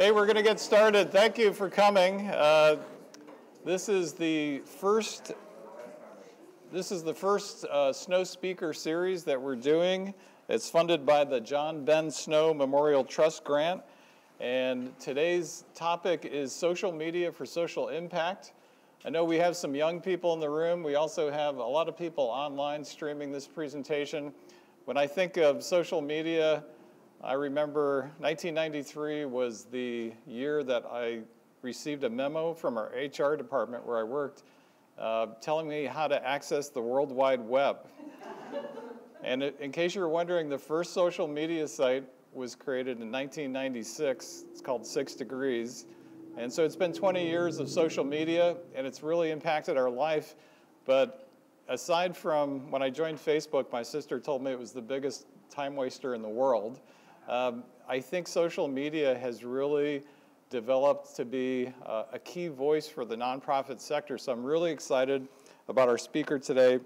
Hey, we're going to get started. Thank you for coming. Uh, this is the first. This is the first uh, Snow Speaker series that we're doing. It's funded by the John Ben Snow Memorial Trust Grant. And today's topic is social media for social impact. I know we have some young people in the room. We also have a lot of people online streaming this presentation. When I think of social media, I remember 1993 was the year that I received a memo from our HR department where I worked uh, telling me how to access the World Wide Web. and in case you're wondering, the first social media site was created in 1996. It's called Six Degrees. And so it's been 20 years of social media, and it's really impacted our life. But aside from when I joined Facebook, my sister told me it was the biggest time waster in the world. Um, I think social media has really developed to be uh, a key voice for the nonprofit sector. So I'm really excited about our speaker today.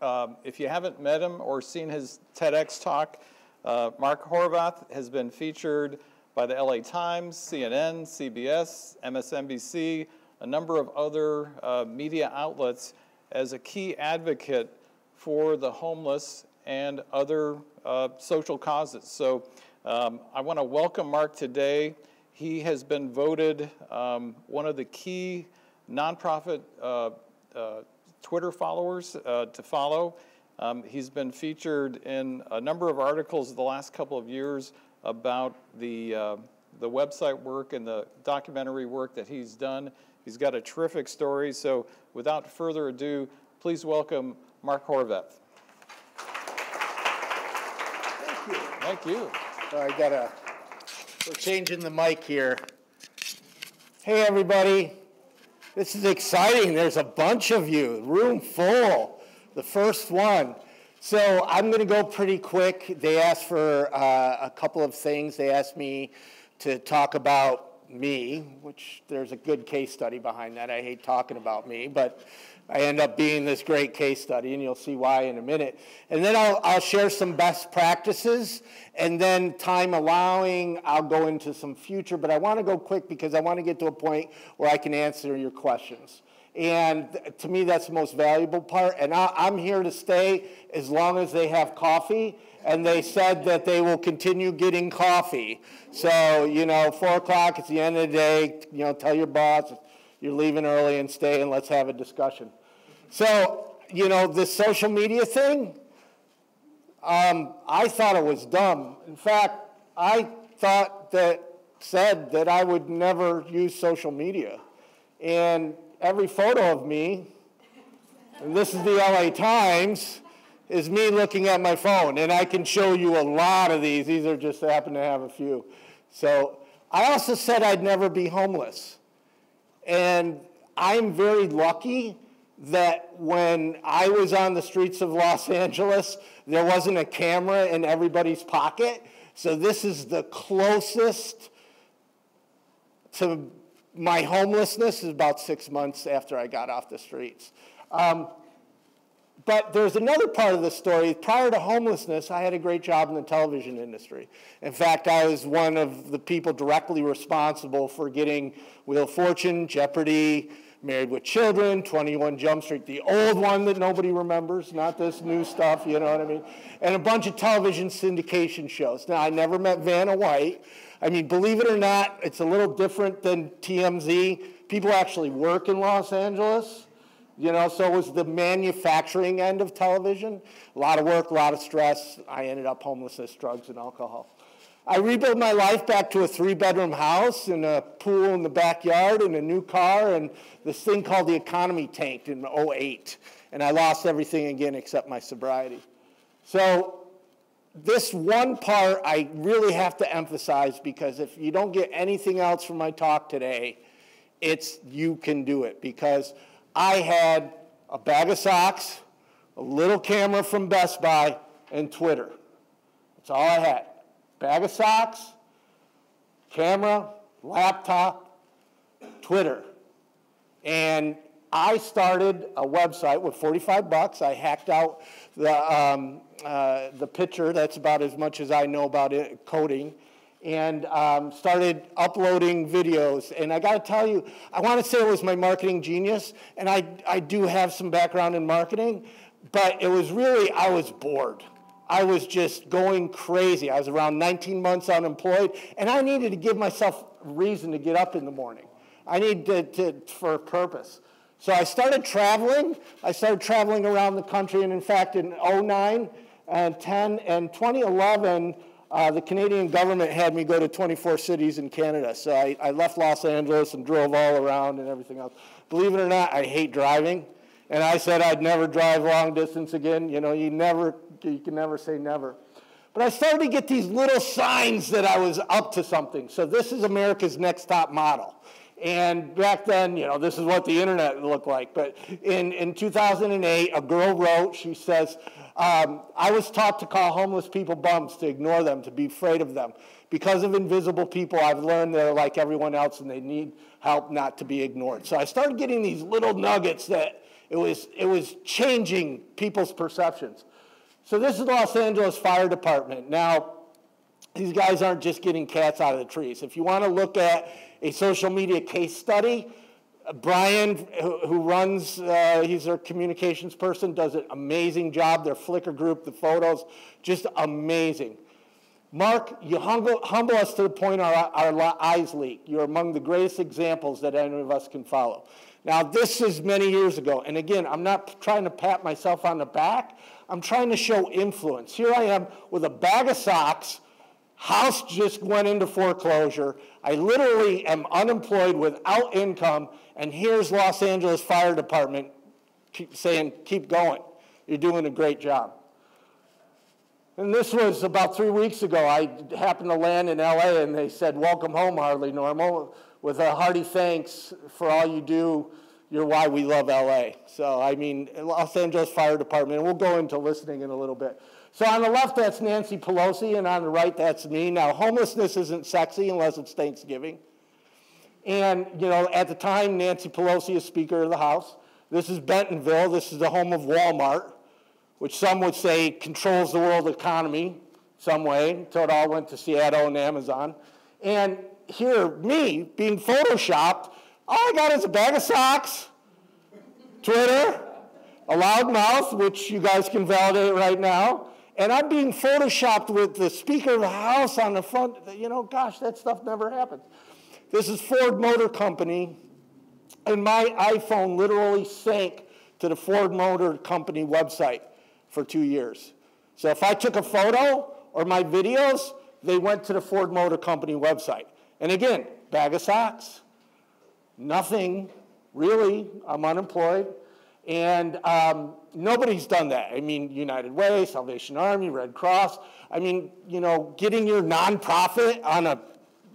Um, if you haven't met him or seen his TEDx talk, uh, Mark Horvath has been featured by the LA Times, CNN, CBS, MSNBC, a number of other uh, media outlets as a key advocate for the homeless and other uh, social causes. So um, I want to welcome Mark today. He has been voted um, one of the key nonprofit uh, uh, Twitter followers uh, to follow. Um, he's been featured in a number of articles the last couple of years about the, uh, the website work and the documentary work that he's done. He's got a terrific story. So without further ado, please welcome Mark Horvath. Thank you. So I gotta, we're changing the mic here. Hey, everybody. This is exciting. There's a bunch of you, room full, the first one. So I'm going to go pretty quick. They asked for uh, a couple of things. They asked me to talk about me, which there's a good case study behind that. I hate talking about me, but I end up being this great case study, and you'll see why in a minute. And then I'll, I'll share some best practices, and then time allowing, I'll go into some future. But I want to go quick because I want to get to a point where I can answer your questions. And to me, that's the most valuable part. And I, I'm here to stay as long as they have coffee. And they said that they will continue getting coffee. So, you know, four o'clock, it's the end of the day. You know, tell your boss you're leaving early and stay and let's have a discussion. So, you know, this social media thing, um, I thought it was dumb. In fact, I thought that said that I would never use social media. And every photo of me, and this is the LA Times, is me looking at my phone. And I can show you a lot of these. These are just happen to have a few. So I also said I'd never be homeless. And I'm very lucky that when I was on the streets of Los Angeles, there wasn't a camera in everybody's pocket. So this is the closest to my homelessness is about six months after I got off the streets. Um, but there's another part of the story. Prior to homelessness, I had a great job in the television industry. In fact, I was one of the people directly responsible for getting Wheel of Fortune, Jeopardy, Married with Children, 21 Jump Street, the old one that nobody remembers, not this new stuff, you know what I mean? And a bunch of television syndication shows. Now, I never met Vanna White. I mean, believe it or not, it's a little different than TMZ. People actually work in Los Angeles. You know, so it was the manufacturing end of television. A lot of work, a lot of stress. I ended up homelessness, drugs, and alcohol. I rebuilt my life back to a three bedroom house and a pool in the backyard and a new car and this thing called the economy tanked in 08. And I lost everything again except my sobriety. So, this one part I really have to emphasize because if you don't get anything else from my talk today, it's you can do it because I had a bag of socks, a little camera from Best Buy, and Twitter. That's all I had. Bag of socks, camera, laptop, Twitter. And I started a website with 45 bucks. I hacked out the, um, uh, the picture. That's about as much as I know about it, coding. And um, started uploading videos. And I got to tell you, I want to say it was my marketing genius, and I, I do have some background in marketing, but it was really, I was bored. I was just going crazy. I was around 19 months unemployed, and I needed to give myself reason to get up in the morning. I needed to, to for a purpose. So I started traveling. I started traveling around the country, and in fact, in 09 and 10 and 2011, uh, the Canadian government had me go to 24 cities in Canada. So I, I left Los Angeles and drove all around and everything else. Believe it or not, I hate driving. And I said I'd never drive long distance again. You know, you never, you can never say never. But I started to get these little signs that I was up to something. So this is America's Next Top Model. And back then, you know, this is what the internet looked like. But in, in 2008, a girl wrote, she says, um, I was taught to call homeless people bums, to ignore them, to be afraid of them. Because of invisible people, I've learned they're like everyone else and they need help not to be ignored. So I started getting these little nuggets that it was, it was changing people's perceptions. So this is Los Angeles Fire Department. Now, these guys aren't just getting cats out of the trees. If you want to look at a social media case study, Brian, who runs, uh, he's our communications person, does an amazing job. Their Flickr group, the photos, just amazing. Mark, you humble, humble us to the point our, our eyes leak. You're among the greatest examples that any of us can follow. Now, this is many years ago. And again, I'm not trying to pat myself on the back. I'm trying to show influence. Here I am with a bag of socks. House just went into foreclosure. I literally am unemployed without income and here's Los Angeles Fire Department keep saying, keep going. You're doing a great job. And this was about three weeks ago. I happened to land in LA and they said, Welcome home, Hardly Normal, with a hearty thanks for all you do. You're why we love LA. So, I mean, Los Angeles Fire Department, and we'll go into listening in a little bit. So, on the left, that's Nancy Pelosi, and on the right, that's me. Now, homelessness isn't sexy unless it's Thanksgiving. And, you know, at the time, Nancy Pelosi is Speaker of the House. This is Bentonville. This is the home of Walmart, which some would say controls the world economy some way until it all went to Seattle and Amazon. And here, me being photoshopped, all I got is a bag of socks, Twitter, a loud mouth, which you guys can validate right now, and I'm being photoshopped with the Speaker of the House on the front. You know, gosh, that stuff never happens. This is Ford Motor Company, and my iPhone literally sank to the Ford Motor Company website for two years. So if I took a photo or my videos, they went to the Ford Motor Company website. And again, bag of socks, nothing really. I'm unemployed. And um, nobody's done that. I mean, United Way, Salvation Army, Red Cross. I mean, you know, getting your nonprofit on a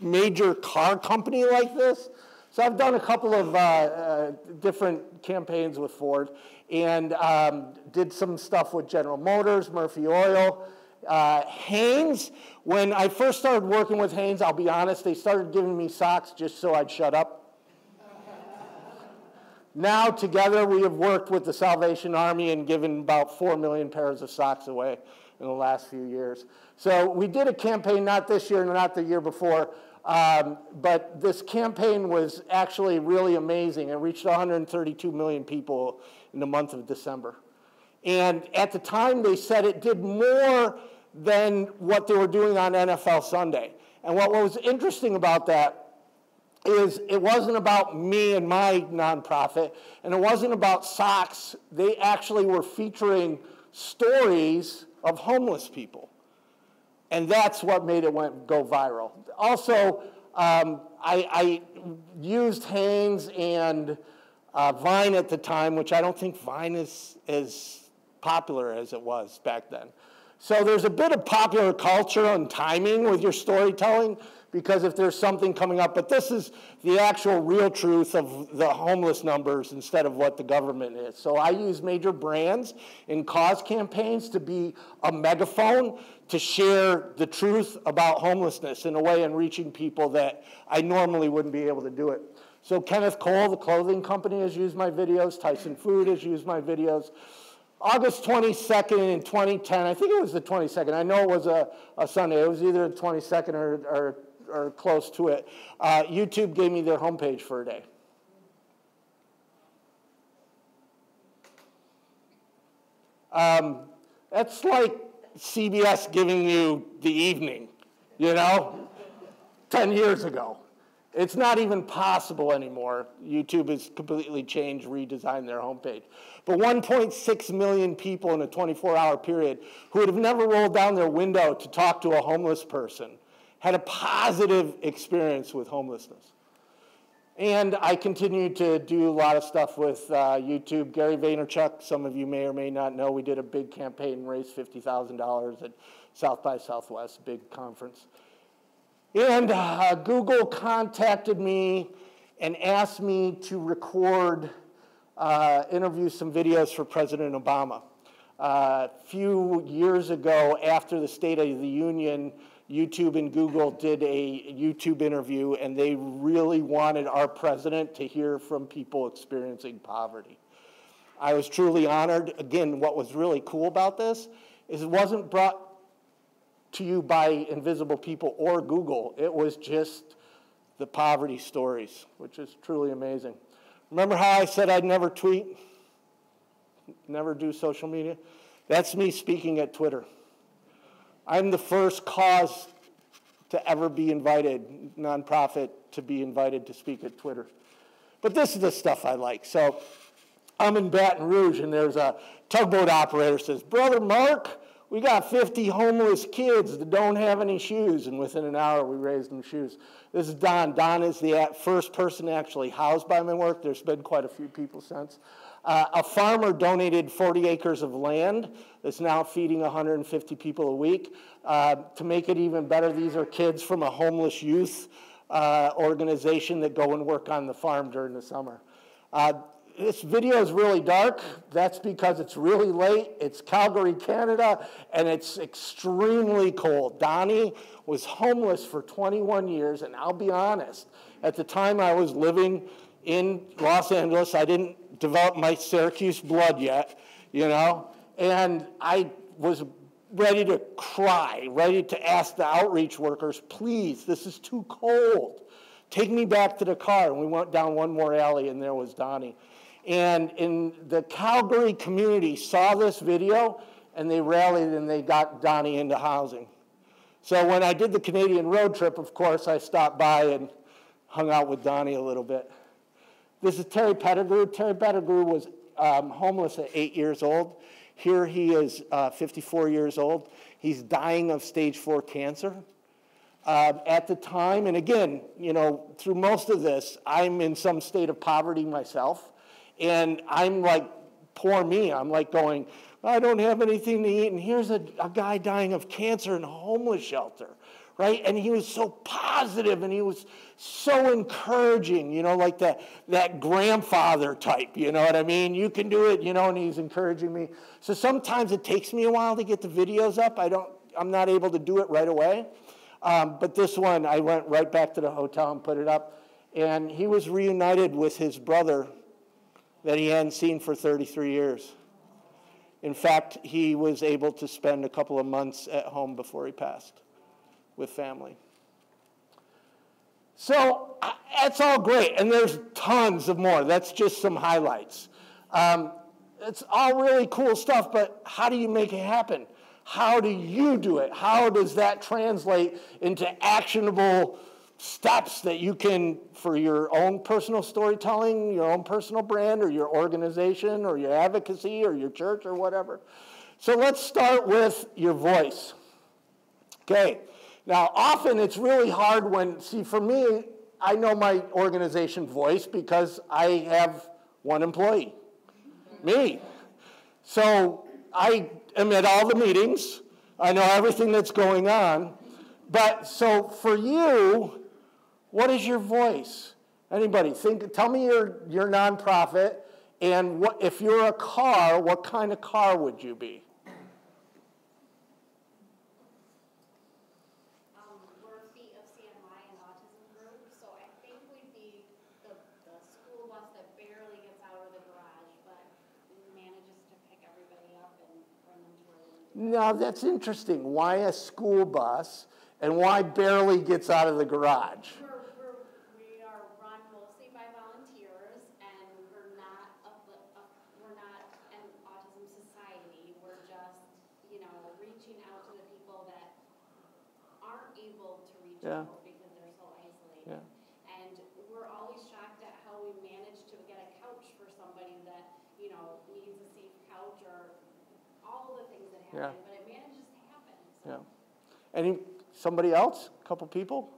major car company like this. So I've done a couple of uh, uh, different campaigns with Ford and um, did some stuff with General Motors, Murphy Oil, uh, Hanes. When I first started working with Hanes, I'll be honest, they started giving me socks just so I'd shut up. now, together, we have worked with the Salvation Army and given about 4 million pairs of socks away in the last few years. So we did a campaign, not this year, not the year before, um, but this campaign was actually really amazing. It reached 132 million people in the month of December. And at the time, they said it did more than what they were doing on NFL Sunday. And what was interesting about that is it wasn't about me and my nonprofit, and it wasn't about socks. They actually were featuring stories of homeless people. And that's what made it went, go viral. Also, um, I, I, used Hanes and uh, Vine at the time, which I don't think Vine is as popular as it was back then. So there's a bit of popular culture and timing with your storytelling because if there's something coming up, but this is the actual real truth of the homeless numbers instead of what the government is. So I use major brands in cause campaigns to be a megaphone to share the truth about homelessness in a way and reaching people that I normally wouldn't be able to do it. So Kenneth Cole, the clothing company, has used my videos. Tyson Food has used my videos. August 22nd in 2010, I think it was the 22nd. I know it was a, a Sunday. It was either the 22nd or, or, or close to it. Uh, YouTube gave me their homepage for a day. Um, that's like CBS giving you the evening, you know, 10 years ago. It's not even possible anymore. YouTube has completely changed, redesigned their homepage. But 1.6 million people in a 24 hour period who would have never rolled down their window to talk to a homeless person had a positive experience with homelessness. And I continued to do a lot of stuff with uh, YouTube. Gary Vaynerchuk, some of you may or may not know, we did a big campaign, raised $50,000 at South by Southwest, big conference. And uh, Google contacted me and asked me to record, uh, interview some videos for President Obama. A uh, few years ago, after the State of the Union, YouTube and Google did a YouTube interview, and they really wanted our president to hear from people experiencing poverty. I was truly honored. Again, what was really cool about this is it wasn't brought to you by invisible people or Google, it was just the poverty stories, which is truly amazing. Remember how I said I'd never tweet, never do social media? That's me speaking at Twitter. I'm the first cause to ever be invited, nonprofit, to be invited to speak at Twitter. But this is the stuff I like. So I'm in Baton Rouge, and there's a tugboat operator says, Brother Mark, we got 50 homeless kids that don't have any shoes. And within an hour, we raised them shoes. This is Don. Don is the first person actually housed by my work. There's been quite a few people since. Uh, a farmer donated 40 acres of land that's now feeding 150 people a week. Uh, to make it even better, these are kids from a homeless youth uh, organization that go and work on the farm during the summer. Uh, this video is really dark. That's because it's really late. It's Calgary, Canada, and it's extremely cold. Donnie was homeless for 21 years, and I'll be honest, at the time I was living in Los Angeles, I didn't develop my Syracuse blood yet, you know, and I was ready to cry, ready to ask the outreach workers, please, this is too cold. Take me back to the car. And we went down one more alley, and there was Donnie. And in the Calgary community saw this video, and they rallied and they got Donnie into housing. So when I did the Canadian road trip, of course, I stopped by and hung out with Donnie a little bit. This is Terry Pettigrew. Terry Pettigrew was um, homeless at eight years old. Here he is uh, 54 years old. He's dying of stage four cancer. Uh, at the time, and again, you know, through most of this, I'm in some state of poverty myself. And I'm like, poor me. I'm like going, I don't have anything to eat. And here's a, a guy dying of cancer in a homeless shelter right? And he was so positive and he was so encouraging, you know, like that, that grandfather type, you know what I mean? You can do it, you know, and he's encouraging me. So sometimes it takes me a while to get the videos up. I don't, I'm not able to do it right away. Um, but this one, I went right back to the hotel and put it up. And he was reunited with his brother that he hadn't seen for 33 years. In fact, he was able to spend a couple of months at home before he passed with family. So that's all great, and there's tons of more. That's just some highlights. Um, it's all really cool stuff, but how do you make it happen? How do you do it? How does that translate into actionable steps that you can, for your own personal storytelling, your own personal brand, or your organization, or your advocacy, or your church, or whatever? So let's start with your voice. Okay, now, often it's really hard when, see, for me, I know my organization voice because I have one employee, me. So I am at all the meetings, I know everything that's going on. But so for you, what is your voice? Anybody think? Tell me your your nonprofit, and what if you're a car? What kind of car would you be? Now that's interesting. Why a school bus and why barely gets out of the garage? We're, we're, we are run mostly by volunteers and we're not, a, a, we're not an autism society. We're just, you know, reaching out to the people that aren't able to reach Yeah. out because they're so isolated. Yeah. And we're always shocked at how we manage to get a couch for somebody that, you know, needs a safe couch or all the things that Yeah. happen, but it manages to happen, so. Yeah. Any, somebody else? A couple people?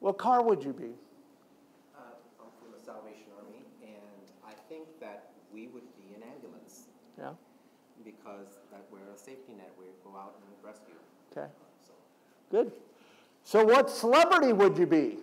What car would you be? Uh, I'm from the Salvation Army, and I think that we would be an ambulance Yeah, because that we're a safety net. We go out and rescue. okay, So good. So what celebrity would you be?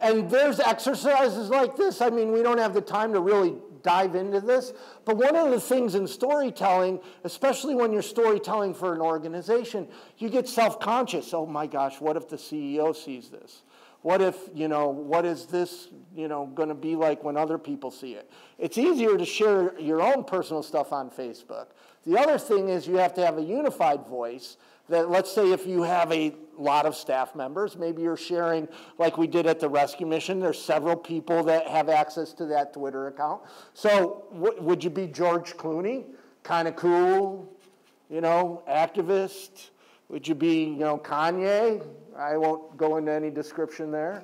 And there's exercises like this. I mean, we don't have the time to really dive into this, but one of the things in storytelling, especially when you're storytelling for an organization, you get self-conscious. Oh my gosh, what if the CEO sees this? What if, you know, what is this, you know, going to be like when other people see it? It's easier to share your own personal stuff on Facebook. The other thing is you have to have a unified voice that let's say if you have a lot of staff members, maybe you're sharing like we did at the rescue mission, there's several people that have access to that Twitter account. So would you be George Clooney? Kind of cool, you know, activist? Would you be, you know, Kanye? I won't go into any description there.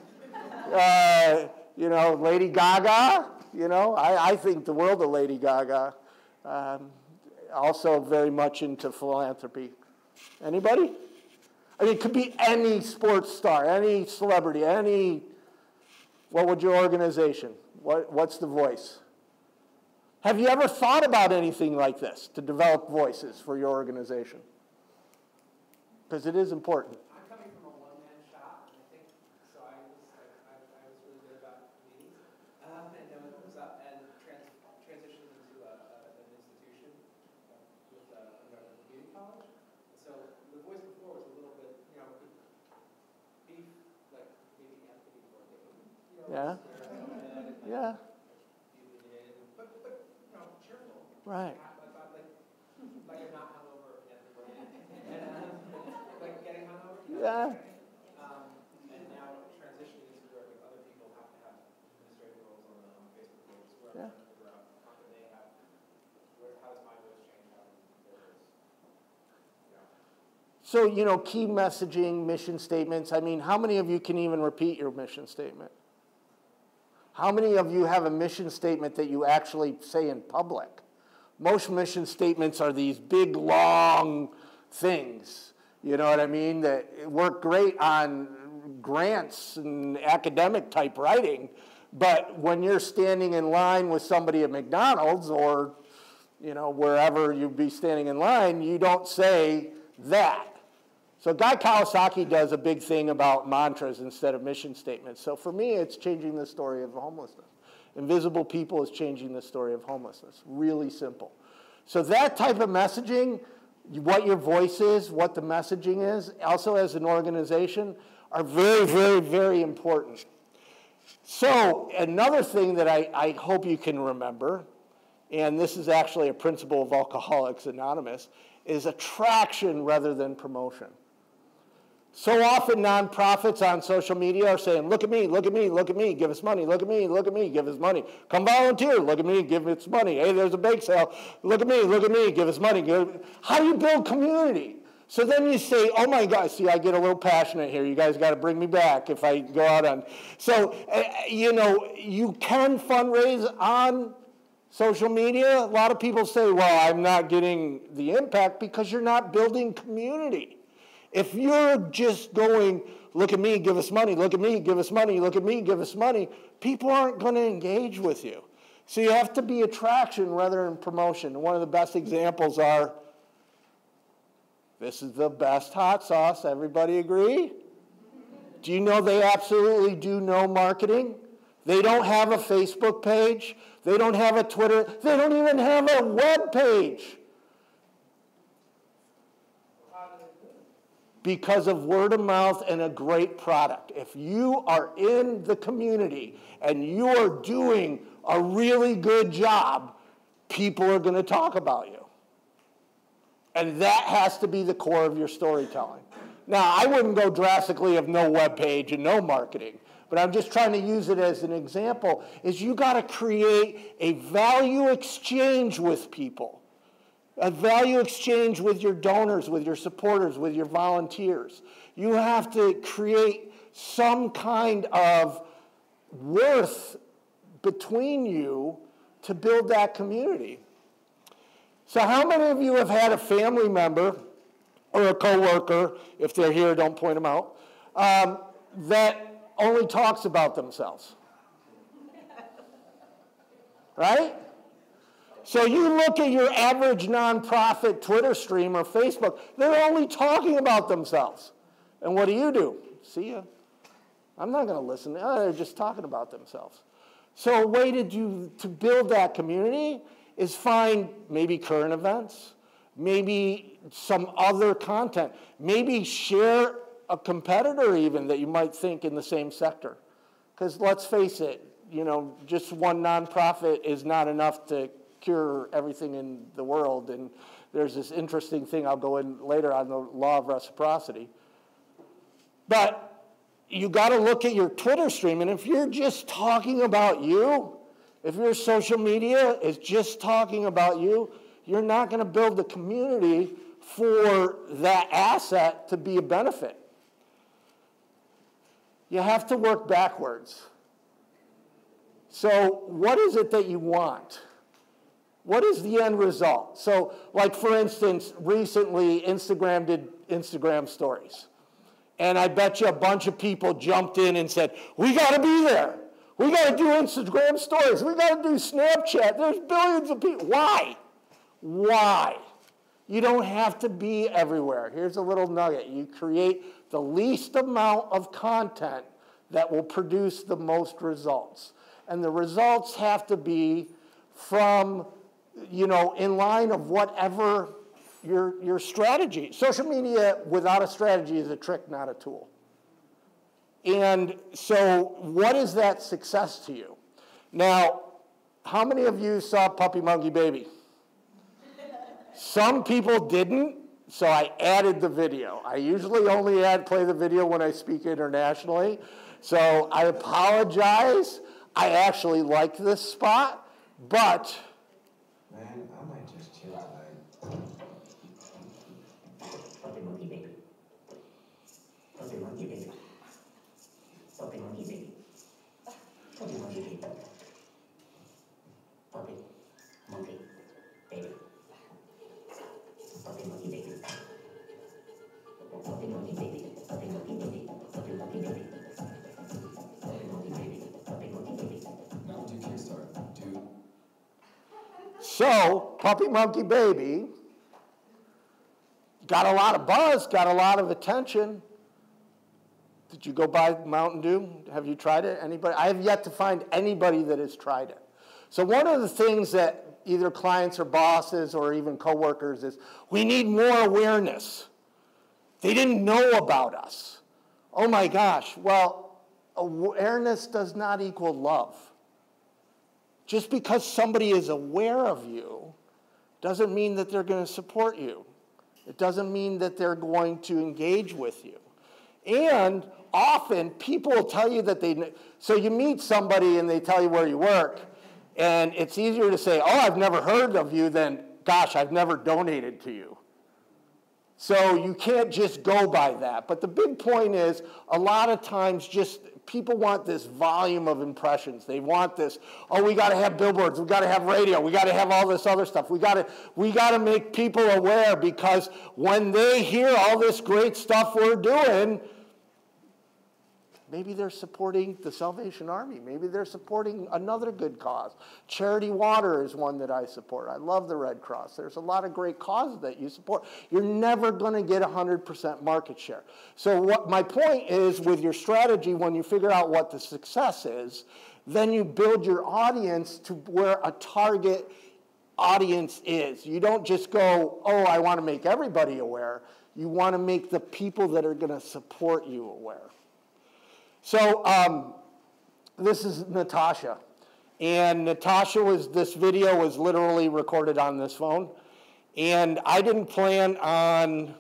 Uh, you know, Lady Gaga, you know, I, I think the world of Lady Gaga. Um, also very much into philanthropy. Anybody? I mean, it could be any sports star, any celebrity, any. What would your organization? What, what's the voice? Have you ever thought about anything like this to develop voices for your organization? Because it is important. I'm coming from a one-man shop, and I think, so I was, I, I, I was really good about meetings. Um, and then it was up and trans, transitioned into a, a, an institution uh, with a, another community college. So the voice before was a little bit, you know, could be like maybe Anthony Bourdain, you know. Yeah. where, uh, Yeah, you lean in, but, but, you know, cheerful. right. Like, like, like, like I'm not hungover yet, and, um, like getting hungover. you know, Yeah. Um, and now transitioning into where like, other people have to have administrative roles on the on Facebook pages, where Yeah. I'm trying to figure out how can they have, where, how does my voice change, how does theirs, you know. So, you know, key messaging, mission statements. I mean, how many of you can even repeat your mission statement? How many of you have a mission statement that you actually say in public? Most mission statements are these big, long things. You know what I mean? That work great on grants and academic type writing. But when you're standing in line with somebody at McDonald's or you know, wherever you'd be standing in line, you don't say that. So Guy Kawasaki does a big thing about mantras instead of mission statements. So for me, it's changing the story of homelessness. Invisible People is changing the story of homelessness. Really simple. So that type of messaging, what your voice is, what the messaging is, also as an organization, are very, very, very important. So another thing that I, I hope you can remember and this is actually a principle of Alcoholics Anonymous, is attraction rather than promotion. So often nonprofits on social media are saying, look at me, look at me, look at me, give us money, look at me, look at me, give us money. Come volunteer, look at me, give us money. Hey, there's a bake sale, look at me, look at me, give us money. Give... How do you build community? So then you say, oh my God, see, I get a little passionate here. You guys got to bring me back if I go out on. So, uh, you know, you can fundraise on social media. A lot of people say, well, I'm not getting the impact because you're not building community. If you're just going, look at me, give us money, look at me, give us money, look at me, give us money, people aren't going to engage with you. So you have to be attraction rather than promotion. One of the best examples are this is the best hot sauce. Everybody agree? Do you know they absolutely do no marketing? They don't have a Facebook page. They don't have a Twitter. They don't even have a web page. Because of word of mouth and a great product. If you are in the community and you are doing a really good job, people are going to talk about you. And that has to be the core of your storytelling. Now, I wouldn't go drastically of no web page and no marketing, but I'm just trying to use it as an example, is you got to create a value exchange with people. A value exchange with your donors, with your supporters, with your volunteers. You have to create some kind of worth between you to build that community. So, how many of you have had a family member or a coworker, if they're here, don't point them out, um, that only talks about themselves? Right? So you look at your average nonprofit Twitter stream or Facebook, they're only talking about themselves. And what do you do? See ya. I'm not going to listen. Oh, they're just talking about themselves. So a way to, do, to build that community is find maybe current events, maybe some other content, maybe share a competitor even that you might think in the same sector. Because let's face it, you know, just one nonprofit is not enough to cure everything in the world. And there's this interesting thing I'll go in later on the law of reciprocity. But you got to look at your Twitter stream, and if you're just talking about you, if your social media is just talking about you, you're not going to build the community for that asset to be a benefit. You have to work backwards. So, what is it that you want? What is the end result? So, like for instance, recently Instagram did Instagram stories. And I bet you a bunch of people jumped in and said, We got to be there. We got to do Instagram stories. We got to do Snapchat. There's billions of people. Why? Why? You don't have to be everywhere. Here's a little nugget you create the least amount of content that will produce the most results. And the results have to be from, you know, in line of whatever your, your strategy. Social media without a strategy is a trick, not a tool. And so, what is that success to you? Now, how many of you saw Puppy Monkey Baby? Some people didn't, so I added the video. I usually only add play the video when I speak internationally. So I apologize. I actually like this spot, but So, Puppy Monkey Baby got a lot of buzz, got a lot of attention. Did you go buy Mountain Dew? Have you tried it? Anybody? I have yet to find anybody that has tried it. So, one of the things that either clients or bosses or even coworkers is we need more awareness. They didn't know about us. Oh my gosh. Well, awareness does not equal love. Just because somebody is aware of you doesn't mean that they're going to support you. It doesn't mean that they're going to engage with you. And often people will tell you that they, so you meet somebody and they tell you where you work, and it's easier to say, oh, I've never heard of you than, gosh, I've never donated to you. So you can't just go by that. But the big point is a lot of times just people want this volume of impressions. They want this, oh, we got to have billboards, we got to have radio, we got to have all this other stuff. We got to we got to make people aware because when they hear all this great stuff we're doing, Maybe they're supporting the Salvation Army. Maybe they're supporting another good cause. Charity Water is one that I support. I love the Red Cross. There's a lot of great causes that you support. You're never going to get 100% market share. So what my point is with your strategy when you figure out what the success is, then you build your audience to where a target audience is. You don't just go, "Oh, I want to make everybody aware." You want to make the people that are going to support you aware. So um, this is Natasha. And Natasha was, this video was literally recorded on this phone. And I didn't plan on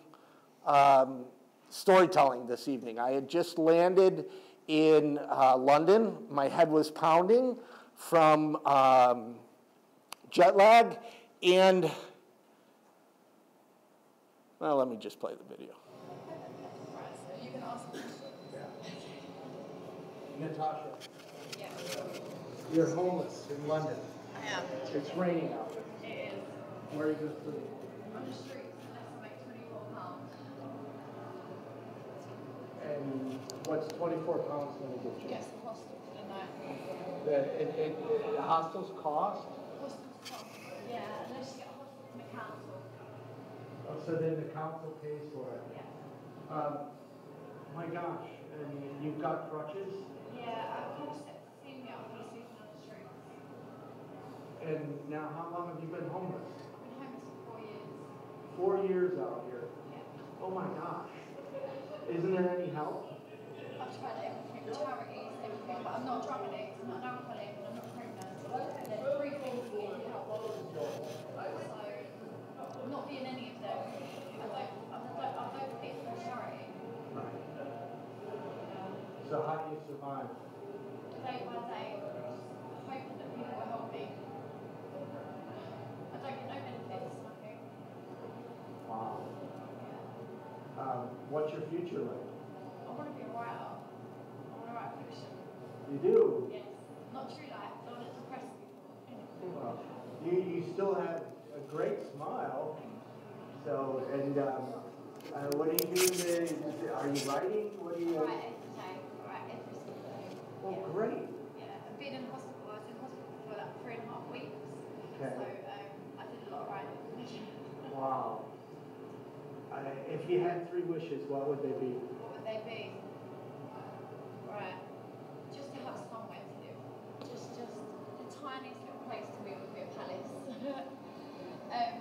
um, storytelling this evening. I had just landed in uh, London. My head was pounding from um, jet lag. And, well, let me just play the video. Natasha, you're homeless in London. I am. It's raining out. It is. Where are you going to sleep? On the streets, unless I make twenty-four pounds. And what's 24 pounds going to get you? Get some hostel the night. The, it, it, it, hostels cost? Hostels cost, yeah, unless you get a hostel from the council. Oh, so then the council pays for it? Yeah. Um, my gosh, and you've got crutches? Yeah, I've always seen me out for sleeping on the streets. And now how long have you been homeless? I've been homeless for four years. Four years out here. Yeah. Oh my gosh. Isn't there any help? I've tried everything, charities, everything, but I'm not a drug addict, I'm not an alcoholic, I'm not pregnant. There's three things need help. So, not being any of them, I don't, So how do you survive? day by day, hoping that people will help me. I don't get no benefits, nothing. Wow. Um, what's your future like? I want to be a writer. I want to write fiction. You do? Yes. Not true life, don't want to depress people. Well, you, you still have a great smile. So, and um, uh, what are you doing? To, are you writing? What are you? I write every day, I write every single day. Oh, Yeah. great. Yeah, I've been in hospital, I was in hospital for like three and a half weeks. Okay. So um, I did a lot of writing. Wow. I, if you had three wishes, what would they be? What would they be? Right. Just to have somewhere to live. Just, just the tiniest little place to be would be a palace. um,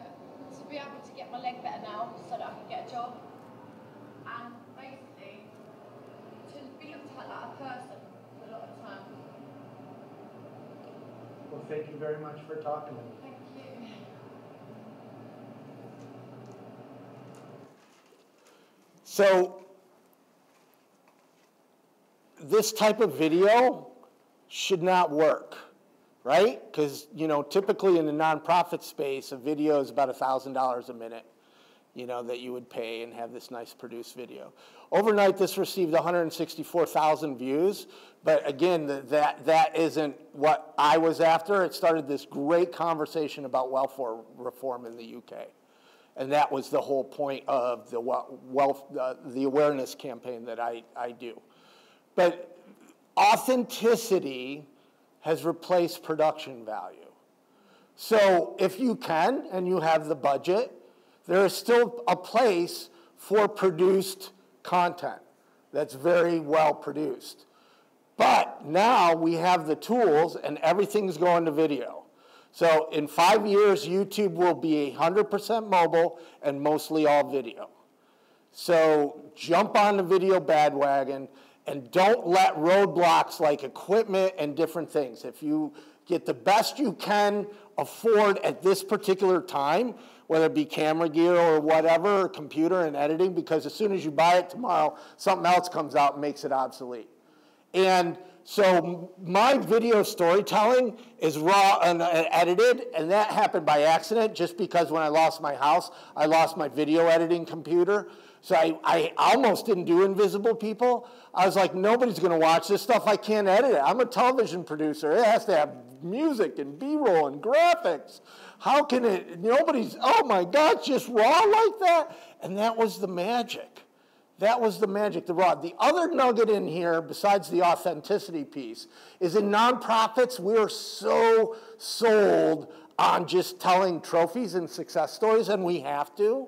to be able to get my leg better now so that I can get a job. And basically, to be looked at like a person Well, thank you very much for talking to me. Thank you. So, this type of video should not work, right? Because, you know, typically in the nonprofit space, a video is about $1,000 a minute, you know, that you would pay and have this nice produced video. Overnight, this received 164,000 views, but again, th- that, that isn't what I was after. It started this great conversation about welfare reform in the UK. And that was the whole point of the wealth, uh, the awareness campaign that I, I do. But authenticity has replaced production value. So if you can and you have the budget, there is still a place for produced content that's very well produced. But now we have the tools and everything's going to video. So in five years, YouTube will be 100% mobile and mostly all video. So jump on the video bandwagon and don't let roadblocks like equipment and different things. If you get the best you can afford at this particular time, whether it be camera gear or whatever, or computer and editing, because as soon as you buy it tomorrow, something else comes out and makes it obsolete. And so my video storytelling is raw and edited, and that happened by accident just because when I lost my house, I lost my video editing computer. So I, I almost didn't do Invisible People. I was like, nobody's going to watch this stuff. I can't edit it. I'm a television producer. It has to have music and B-roll and graphics. How can it, nobody's, oh my God, just raw like that? And that was the magic. That was the magic, the raw. The other nugget in here, besides the authenticity piece, is in nonprofits, we are so sold on just telling trophies and success stories, and we have to.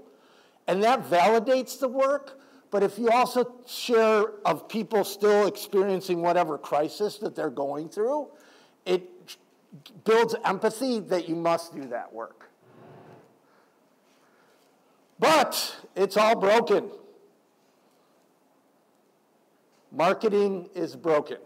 And that validates the work. But if you also share of people still experiencing whatever crisis that they're going through, it builds empathy that you must do that work. But it's all broken. Marketing is broken.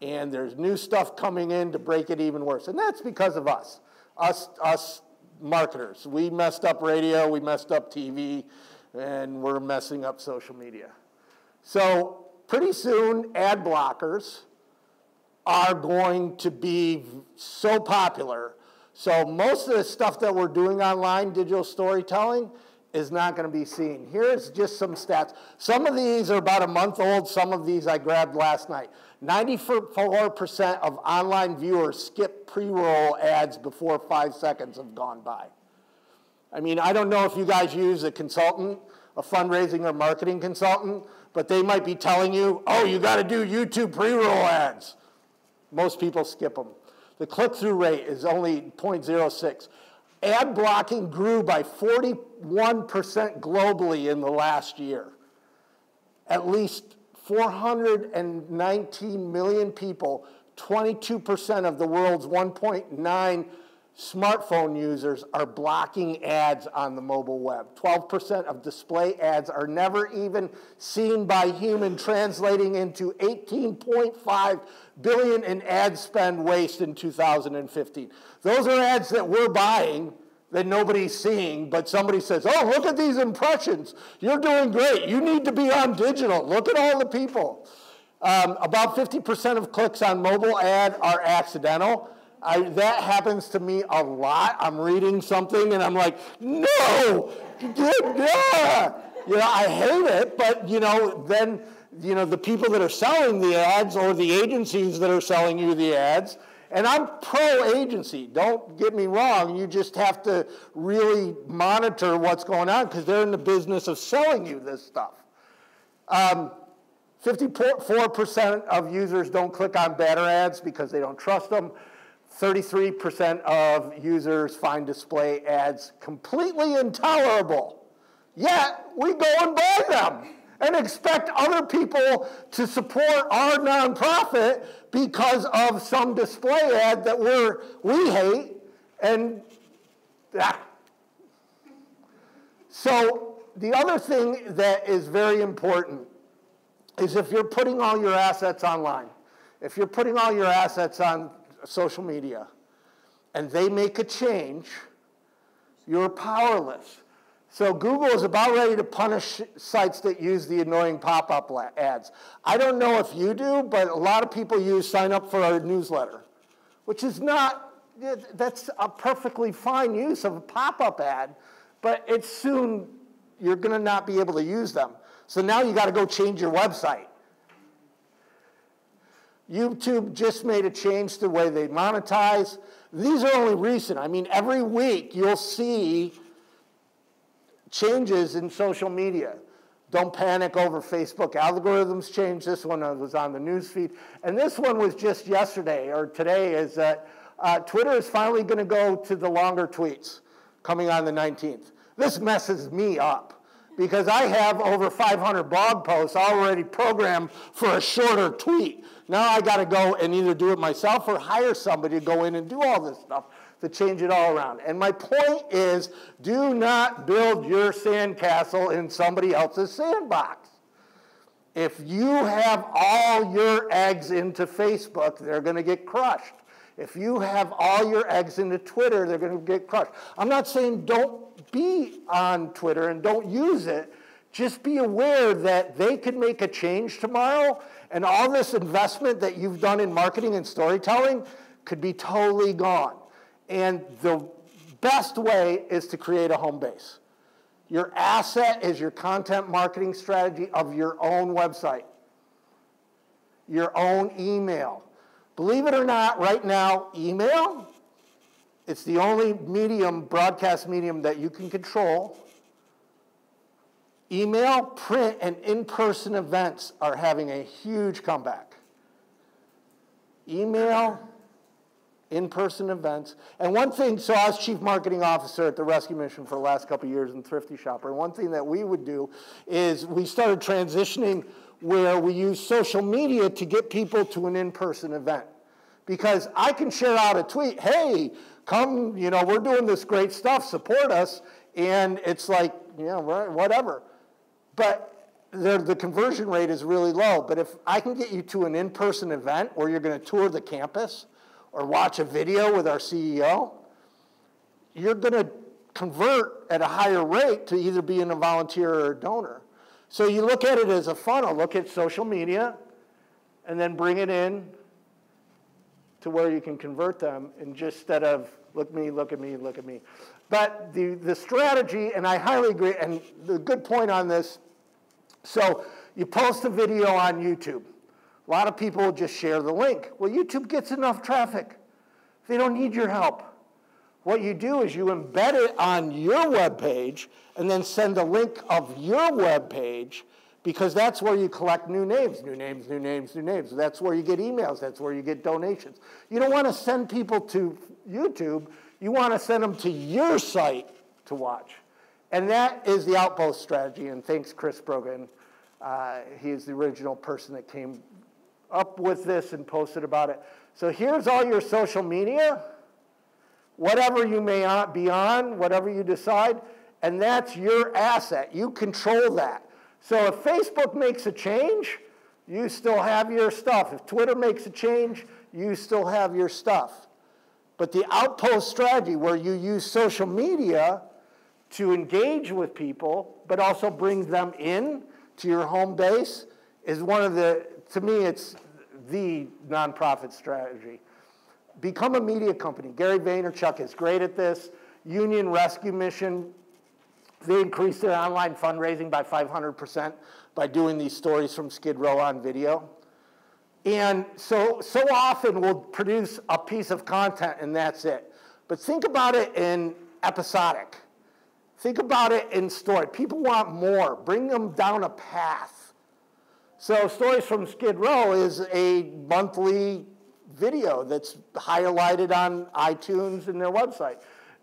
And there's new stuff coming in to break it even worse. And that's because of us. Us, us marketers. We messed up radio, we messed up TV, and we're messing up social media. So pretty soon, ad blockers are going to be so popular. So most of the stuff that we're doing online, digital storytelling, is not going to be seen. Here's just some stats. Some of these are about a month old. Some of these I grabbed last night. 94% of online viewers skip pre-roll ads before five seconds have gone by. I mean, I don't know if you guys use a consultant, a fundraising or marketing consultant, but they might be telling you, oh, you got to do YouTube pre-roll ads. Most people skip them. The click-through rate is only 0.06. Ad blocking grew by 41% globally in the last year. At least 419 million people, 22% of the world's 1.9 smartphone users are blocking ads on the mobile web. 12% of display ads are never even seen by human, translating into 18.5 billion in ad spend waste in 2015. Those are ads that we're buying that nobody's seeing, but somebody says, "Oh, look at these impressions. You're doing great. You need to be on digital. Look at all the people." Um, about 50% of clicks on mobile ad are accidental. I, that happens to me a lot. I'm reading something and I'm like, no, yeah. You know, I hate it, but you know, then you know the people that are selling the ads or the agencies that are selling you the ads. And I'm pro agency. Don't get me wrong. You just have to really monitor what's going on because they're in the business of selling you this stuff. Um, 54% of users don't click on banner ads because they don't trust them. 33% of users find display ads completely intolerable. Yet, we go and buy them and expect other people to support our nonprofit because of some display ad that we're, we hate. And ah. so, the other thing that is very important is if you're putting all your assets online, if you're putting all your assets on social media and they make a change, you're powerless. So Google is about ready to punish sites that use the annoying pop-up ads. I don't know if you do, but a lot of people use sign up for our newsletter, which is not, that's a perfectly fine use of a pop-up ad, but it's soon, you're gonna not be able to use them. So now you gotta go change your website. YouTube just made a change to the way they monetize. These are only recent. I mean, every week you'll see changes in social media. Don't panic over Facebook algorithms change. This one was on the news feed. And this one was just yesterday or today is that uh, Twitter is finally going to go to the longer tweets coming on the 19th. This messes me up because I have over 500 blog posts already programmed for a shorter tweet. Now I got to go and either do it myself or hire somebody to go in and do all this stuff to change it all around. And my point is do not build your sandcastle in somebody else's sandbox. If you have all your eggs into Facebook, they're going to get crushed. If you have all your eggs into Twitter, they're going to get crushed. I'm not saying don't be on Twitter and don't use it. Just be aware that they could make a change tomorrow, and all this investment that you've done in marketing and storytelling could be totally gone. And the best way is to create a home base. Your asset is your content marketing strategy of your own website, your own email. Believe it or not, right now, email, it's the only medium, broadcast medium that you can control. Email, print, and in person events are having a huge comeback. Email, in person events. And one thing, so I was chief marketing officer at the Rescue Mission for the last couple years in Thrifty Shopper. And one thing that we would do is we started transitioning where we use social media to get people to an in person event. Because I can share out a tweet, hey, come, you know, we're doing this great stuff, support us. And it's like, you know, whatever. But the conversion rate is really low. But if I can get you to an in person event where you're going to tour the campus, or watch a video with our CEO, you're going to convert at a higher rate to either being a volunteer or a donor. So you look at it as a funnel. Look at social media and then bring it in to where you can convert them and just instead of look me, look at me, look at me. But the, the strategy, and I highly agree, and the good point on this, so you post a video on YouTube. A lot of people just share the link. Well, YouTube gets enough traffic. They don't need your help. What you do is you embed it on your web page and then send a link of your web page because that's where you collect new names, new names, new names, new names. That's where you get emails, that's where you get donations. You don't want to send people to YouTube, you want to send them to your site to watch. And that is the outpost strategy, and thanks Chris Brogan. Uh, he is the original person that came up with this and posted about it. So here's all your social media whatever you may be on, whatever you decide, and that's your asset. You control that. So if Facebook makes a change, you still have your stuff. If Twitter makes a change, you still have your stuff. But the outpost strategy, where you use social media to engage with people, but also bring them in to your home base, is one of the, to me, it's the nonprofit strategy. Become a media company. Gary Vaynerchuk is great at this. Union Rescue Mission, they increased their online fundraising by 500% by doing these stories from Skid Row on video. And so, so often we'll produce a piece of content and that's it. But think about it in episodic. Think about it in story. People want more. Bring them down a path. So, Stories from Skid Row is a monthly video that's highlighted on iTunes and their website.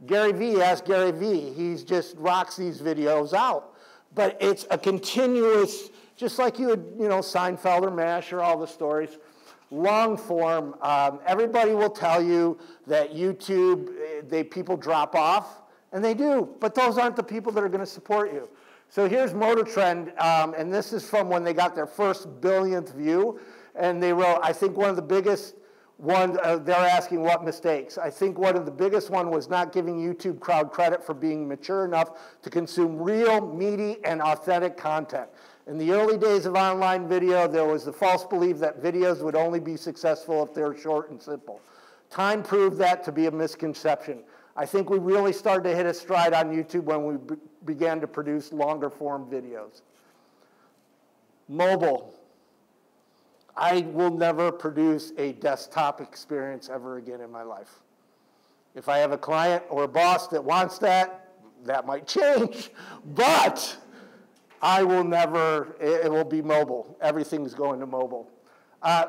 Gary Vee, ask Gary Vee. He just rocks these videos out. But it's a continuous, just like you would, you know, Seinfeld or MASH or all the stories, long form. Um, everybody will tell you that YouTube, eh, they people drop off, and they do. But those aren't the people that are going to support you. So here's Motor Trend, um, and this is from when they got their first billionth view. And they wrote, I think one of the biggest one, uh, they're asking what mistakes. I think one of the biggest one was not giving YouTube crowd credit for being mature enough to consume real, meaty, and authentic content. In the early days of online video, there was the false belief that videos would only be successful if they're short and simple. Time proved that to be a misconception. I think we really started to hit a stride on YouTube when we began to produce longer form videos. Mobile. I will never produce a desktop experience ever again in my life. If I have a client or a boss that wants that, that might change, but I will never, it, will be mobile. Everything's going to mobile. Uh,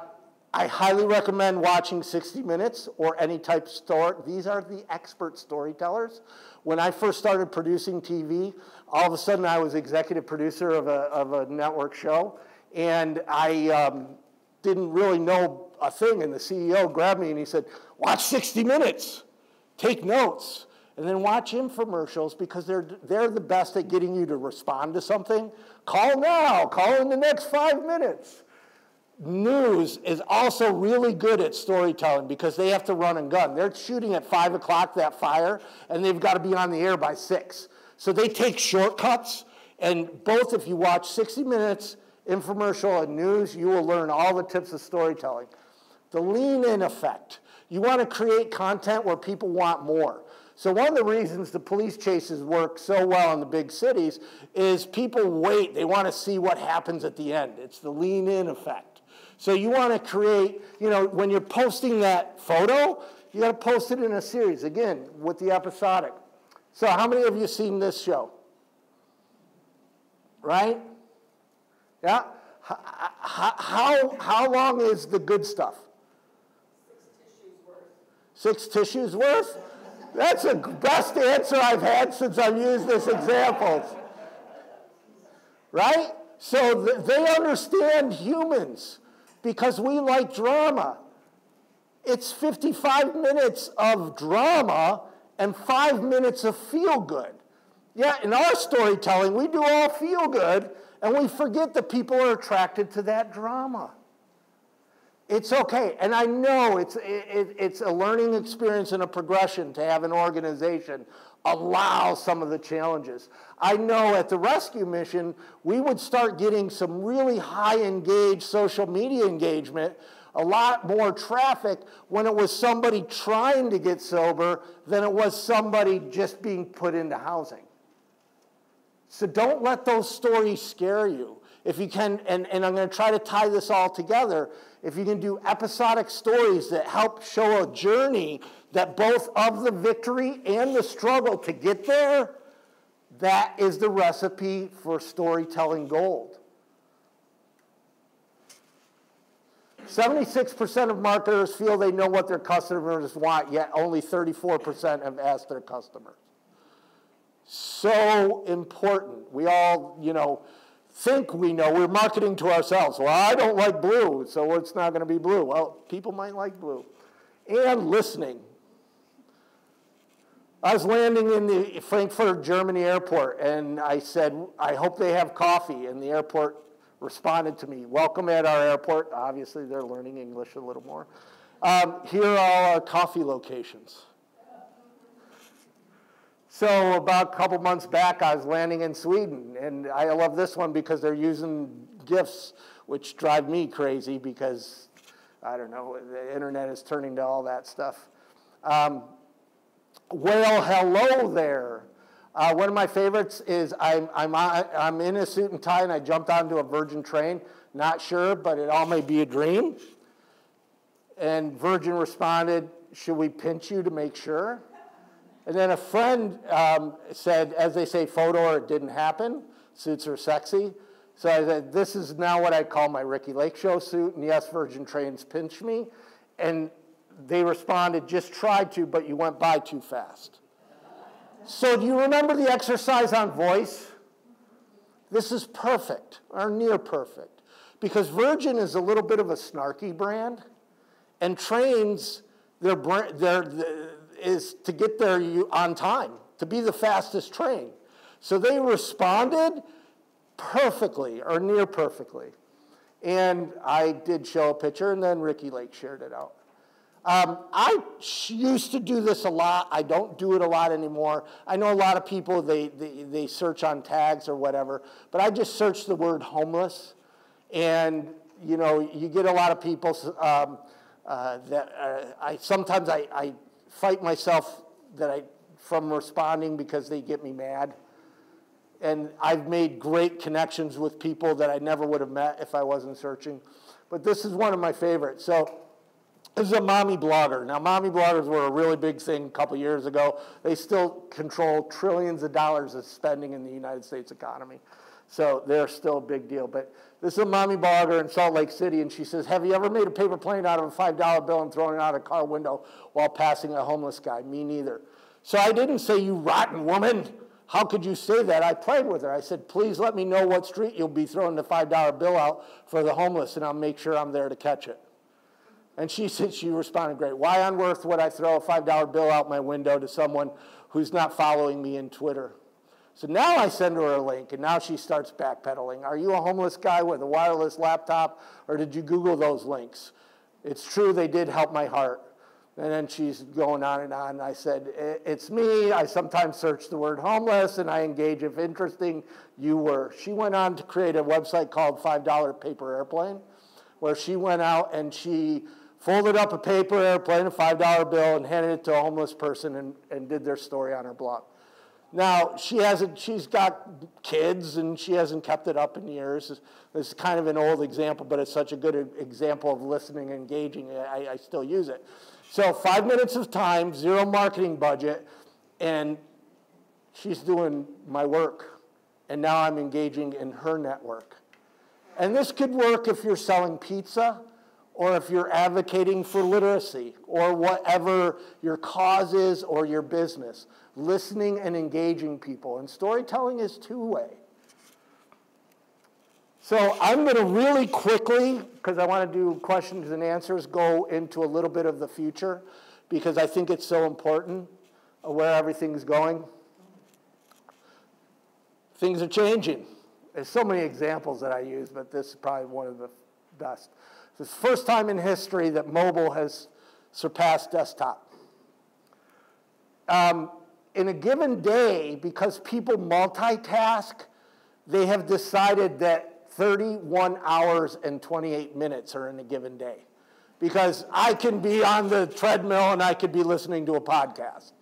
I highly recommend watching 60 Minutes or any type of story. These are the expert storytellers. When I first started producing TV, all of a sudden I was executive producer of a, of a network show, and I, um, didn't really know a thing, and the CEO grabbed me and he said, Watch 60 Minutes, take notes, and then watch infomercials because they're, they're the best at getting you to respond to something. Call now, call in the next five minutes. News is also really good at storytelling because they have to run and gun. They're shooting at five o'clock that fire, and they've got to be on the air by six. So they take shortcuts, and both if you watch 60 Minutes infomercial and news, you will learn all the tips of storytelling. The lean in effect. You want to create content where people want more. So, one of the reasons the police chases work so well in the big cities is people wait. They want to see what happens at the end. It's the lean in effect. So, you want to create, you know, when you're posting that photo, you got to post it in a series, again, with the episodic. So, how many of you seen this show? Right? Yeah? How, how, how long is the good stuff? Six tissues worth. Six tissues worth? That's the best answer I've had since I've used this example. Right? So th- they understand humans because we like drama. It's 55 minutes of drama and five minutes of feel good. Yeah, in our storytelling, we do all feel good, and we forget that people are attracted to that drama. It's okay. And I know it's, it, it's a learning experience and a progression to have an organization allow some of the challenges. I know at the rescue mission, we would start getting some really high engaged social media engagement, a lot more traffic when it was somebody trying to get sober than it was somebody just being put into housing. So don't let those stories scare you. If you can, and, and I'm going to try to tie this all together if you can do episodic stories that help show a journey that both of the victory and the struggle to get there, that is the recipe for storytelling gold. 76% of marketers feel they know what their customers want, yet only 34% have asked their customers. So important. We all, you know, think we know. We're marketing to ourselves. Well, I don't like blue, so it's not going to be blue. Well, people might like blue. And listening. I was landing in the Frankfurt, Germany airport, and I said, I hope they have coffee. And the airport responded to me, Welcome at our airport. Obviously, they're learning English a little more. Um, here are our coffee locations. So about a couple months back, I was landing in Sweden, and I love this one because they're using GIFs, which drive me crazy because I don't know, the internet is turning to all that stuff. Um, well, hello there. Uh, one of my favorites is I'm, I'm, I'm in a suit and tie and I jumped onto a Virgin train. Not sure, but it all may be a dream. And Virgin responded, Should we pinch you to make sure? And then a friend um, said, as they say, photo or it didn't happen. Suits are sexy. So I said, this is now what I call my Ricki Lake Show suit. And yes, Virgin Trains pinched me. And they responded, just tried to, but you went by too fast. So do you remember the exercise on voice? This is perfect, or near perfect. Because Virgin is a little bit of a snarky brand, and trains, their, their, is to get there on time, to be the fastest train. So they responded perfectly or near perfectly. And I did show a picture, and then Ricki Lake shared it out. Um, I used to do this a lot. I don't do it a lot anymore. I know a lot of people, they, they, they search on tags or whatever, but I just search the word homeless. And, you know, you get a lot of people um, uh, that uh, I sometimes I, I fight myself that I from responding because they get me mad. And I've made great connections with people that I never would have met if I wasn't searching. But this is one of my favorites. So this is a mommy blogger. Now, mommy bloggers were a really big thing a couple years ago. They still control trillions of dollars of spending in the United States economy. So they're still a big deal. But this is a mommy blogger in Salt Lake City, and she says, Have you ever made a paper plane out of a $5 bill and thrown it out a car window while passing a homeless guy? Me neither. So I didn't say, You rotten woman. How could you say that? I played with her. I said, Please let me know what street you'll be throwing the $5 bill out for the homeless, and I'll make sure I'm there to catch it. And she said, She responded, Great. Why on earth would I throw a $5 bill out my window to someone who's not following me in Twitter? So now I send her a link, and now she starts backpedaling. Are you a homeless guy with a wireless laptop, or did you Google those links? It's true, they did help my heart. And then she's going on and on. I said, It's me. I sometimes search the word homeless and I engage if interesting. You were. She went on to create a website called $5 Paper Airplane, where she went out and she folded up a paper airplane, a $5 bill, and handed it to a homeless person and, and did their story on her blog. Now, she hasn't, she's got kids and she hasn't kept it up in years. It's kind of an old example, but it's such a good example of listening and engaging. I, I still use it. So, five minutes of time, zero marketing budget, and she's doing my work. And now I'm engaging in her network. And this could work if you're selling pizza or if you're advocating for literacy or whatever your cause is or your business listening and engaging people. And storytelling is two way. So I'm going to really quickly, because I want to do questions and answers, go into a little bit of the future because I think it's so important uh, where everything's going. Things are changing. There's so many examples that I use, but this is probably one of the best. It's the first time in history that mobile has surpassed desktop. Um, in a given day, because people multitask, they have decided that 31 hours and 28 minutes are in a given day. Because I can be on the treadmill and I could be listening to a podcast.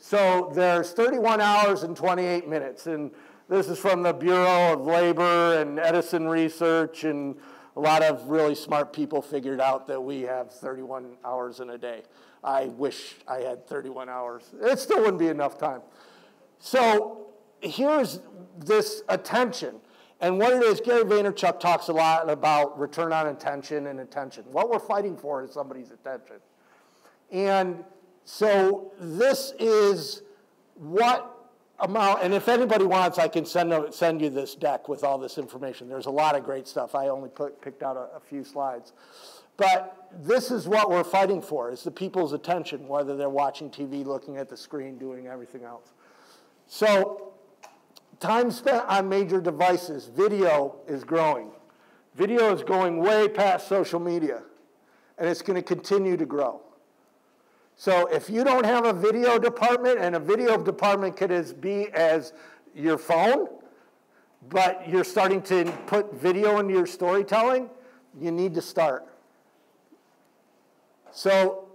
So there's 31 hours and 28 minutes. And this is from the Bureau of Labor and Edison Research, and a lot of really smart people figured out that we have 31 hours in a day. I wish I had 31 hours. It still wouldn't be enough time. So here's this attention. And what it is, Gary Vaynerchuk talks a lot about return on attention and attention. What we're fighting for is somebody's attention. And so this is what amount, and if anybody wants, I can send, send you this deck with all this information. There's a lot of great stuff. I only put, picked out a, a few slides. But this is what we're fighting for, is the people's attention, whether they're watching TV, looking at the screen, doing everything else. So time spent on major devices, video is growing. Video is going way past social media, and it's going to continue to grow. So if you don't have a video department, and a video department could as be as your phone, but you're starting to put video into your storytelling, you need to start. So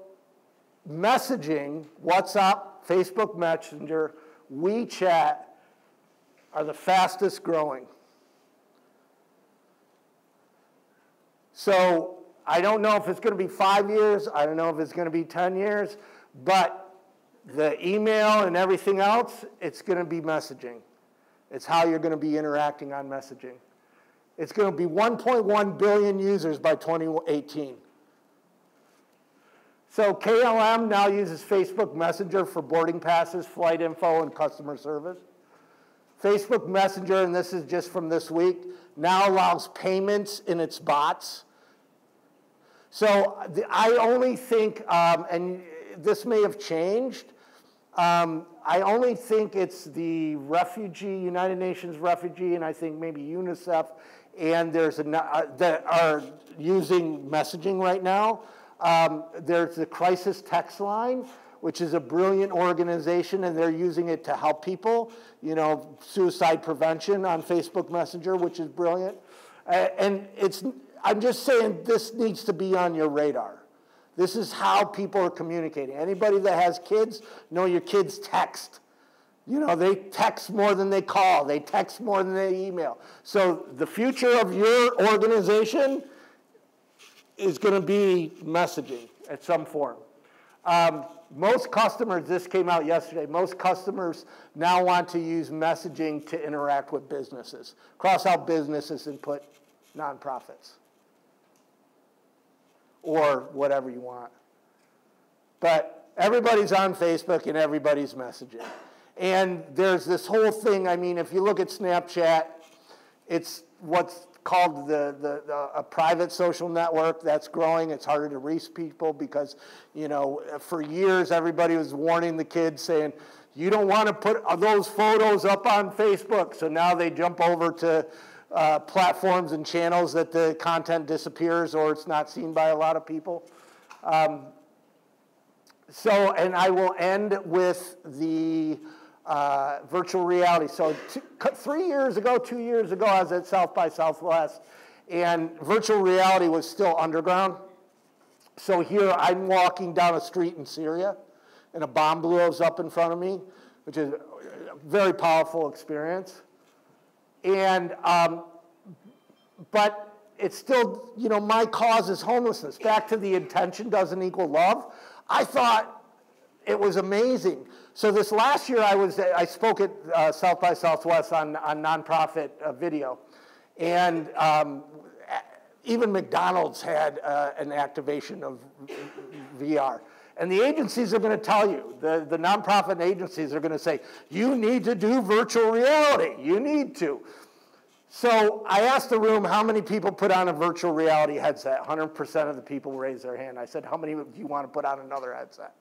messaging, WhatsApp, Facebook Messenger, WeChat are the fastest growing. So I don't know if it's going to be five years, I don't know if it's going to be 10 years, but the email and everything else, it's going to be messaging. It's how you're going to be interacting on messaging. It's going to be 1.1 billion users by 2018. So KLM now uses Facebook Messenger for boarding passes, flight info, and customer service. Facebook Messenger, and this is just from this week, now allows payments in its bots. So I only think, um, and this may have changed, um, I only think it's the refugee, United Nations refugee, and I think maybe UNICEF, and there's a, uh, that are using messaging right now. Um, there's the crisis text line, which is a brilliant organization, and they're using it to help people. You know, suicide prevention on Facebook Messenger, which is brilliant. Uh, and it's I'm just saying this needs to be on your radar. This is how people are communicating. Anybody that has kids, know your kids text. You know, they text more than they call, they text more than they email. So the future of your organization is going to be messaging at some form. Um, most customers, this came out yesterday, most customers now want to use messaging to interact with businesses. Cross out businesses and put nonprofits or whatever you want. But everybody's on Facebook and everybody's messaging. And there's this whole thing, I mean, if you look at Snapchat, it's what's called the, the, the, a private social network that's growing. It's harder to reach people because, you know, for years everybody was warning the kids saying, you don't want to put those photos up on Facebook. So now they jump over to uh, platforms and channels that the content disappears or it's not seen by a lot of people. Um, so, and I will end with the uh, virtual reality. So, three years ago, two years ago, I was at South by Southwest, and virtual reality was still underground. So, here I'm walking down a street in Syria, and a bomb blows up in front of me, which is a very powerful experience. And, um, but it's still, you know, my cause is homelessness. Back to the intention doesn't equal love. I thought it was amazing. So this last year, I was I spoke at uh, South by Southwest on on nonprofit uh, video, and um, even McDonald's had uh, an activation of VR. And the agencies are going to tell you, the, the nonprofit agencies are going to say, you need to do virtual reality. You need to. So I asked the room how many people put on a virtual reality headset. 100% of the people raised their hand. I said, how many do you want to put on another headset?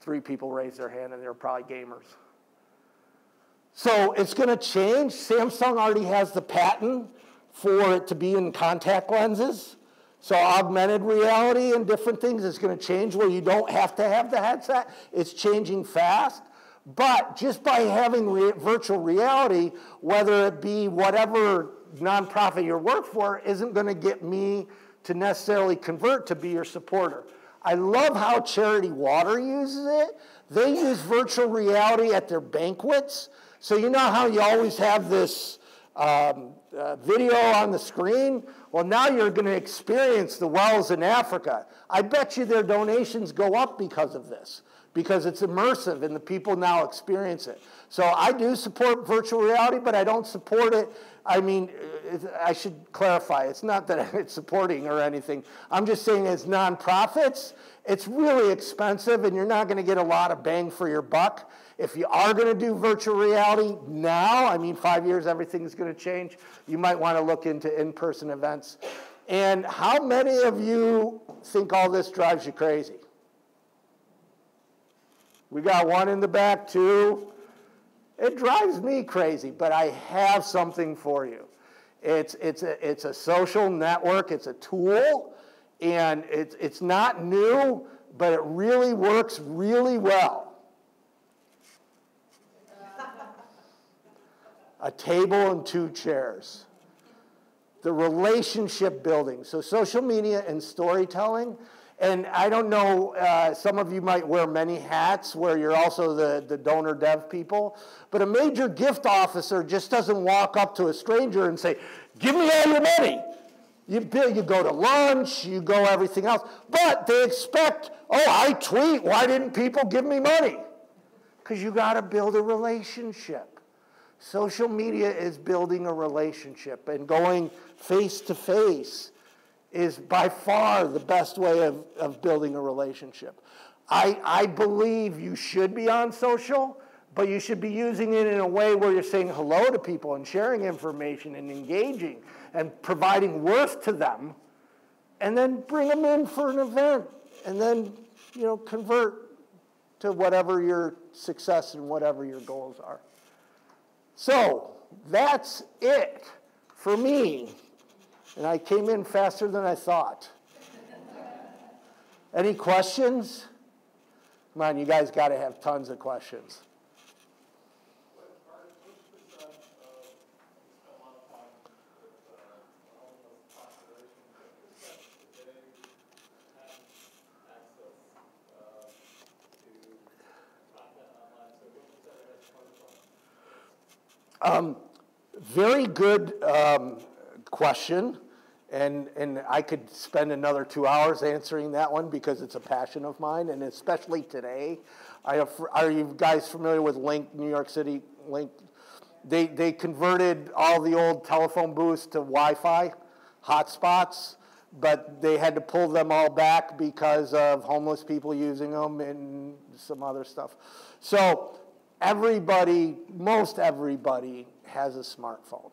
Three people raised their hand, and they're probably gamers. So it's going to change. Samsung already has the patent for it to be in contact lenses. So augmented reality and different things is going to change where you don't have to have the headset. It's changing fast. But just by having re- virtual reality, whether it be whatever nonprofit you work for, isn't going to get me to necessarily convert to be your supporter. I love how Charity Water uses it. They use virtual reality at their banquets. So you know how you always have this um, uh, video on the screen? Well, now you're going to experience the wells in Africa. I bet you their donations go up because of this, because it's immersive and the people now experience it. So I do support virtual reality, but I don't support it. I mean, I should clarify, it's not that it's supporting or anything. I'm just saying as nonprofits, it's really expensive and you're not going to get a lot of bang for your buck. If you are going to do virtual reality now, I mean, five years, everything's going to change. You might want to look into in person events. And how many of you think all this drives you crazy? We got one in the back, too. It drives me crazy, but I have something for you. It's, it's, a, it's a social network, it's a tool, and it's, it's not new, but it really works really well. A table and two chairs. The relationship building. So, social media and storytelling. And I don't know, uh, some of you might wear many hats where you're also the, the donor dev people, but a major gift officer just doesn't walk up to a stranger and say, Give me all your money. You, you go to lunch, you go everything else, but they expect, oh, I tweet, why didn't people give me money? Because you got to build a relationship. Social media is building a relationship, and going face to face is by far the best way of, of building a relationship. I, I believe you should be on social, but you should be using it in a way where you're saying hello to people and sharing information and engaging and providing worth to them, and then bring them in for an event, and then you know convert to whatever your success and whatever your goals are. So that's it for me. And I came in faster than I thought. Any questions? Come on, you guys got to have tons of questions. Um, very good um, question. And, and I could spend another two hours answering that one because it's a passion of mine, and especially today. I have, are you guys familiar with Link, New York City Link? They, they converted all the old telephone booths to Wi Fi hotspots, but they had to pull them all back because of homeless people using them and some other stuff. So everybody, most everybody, has a smartphone.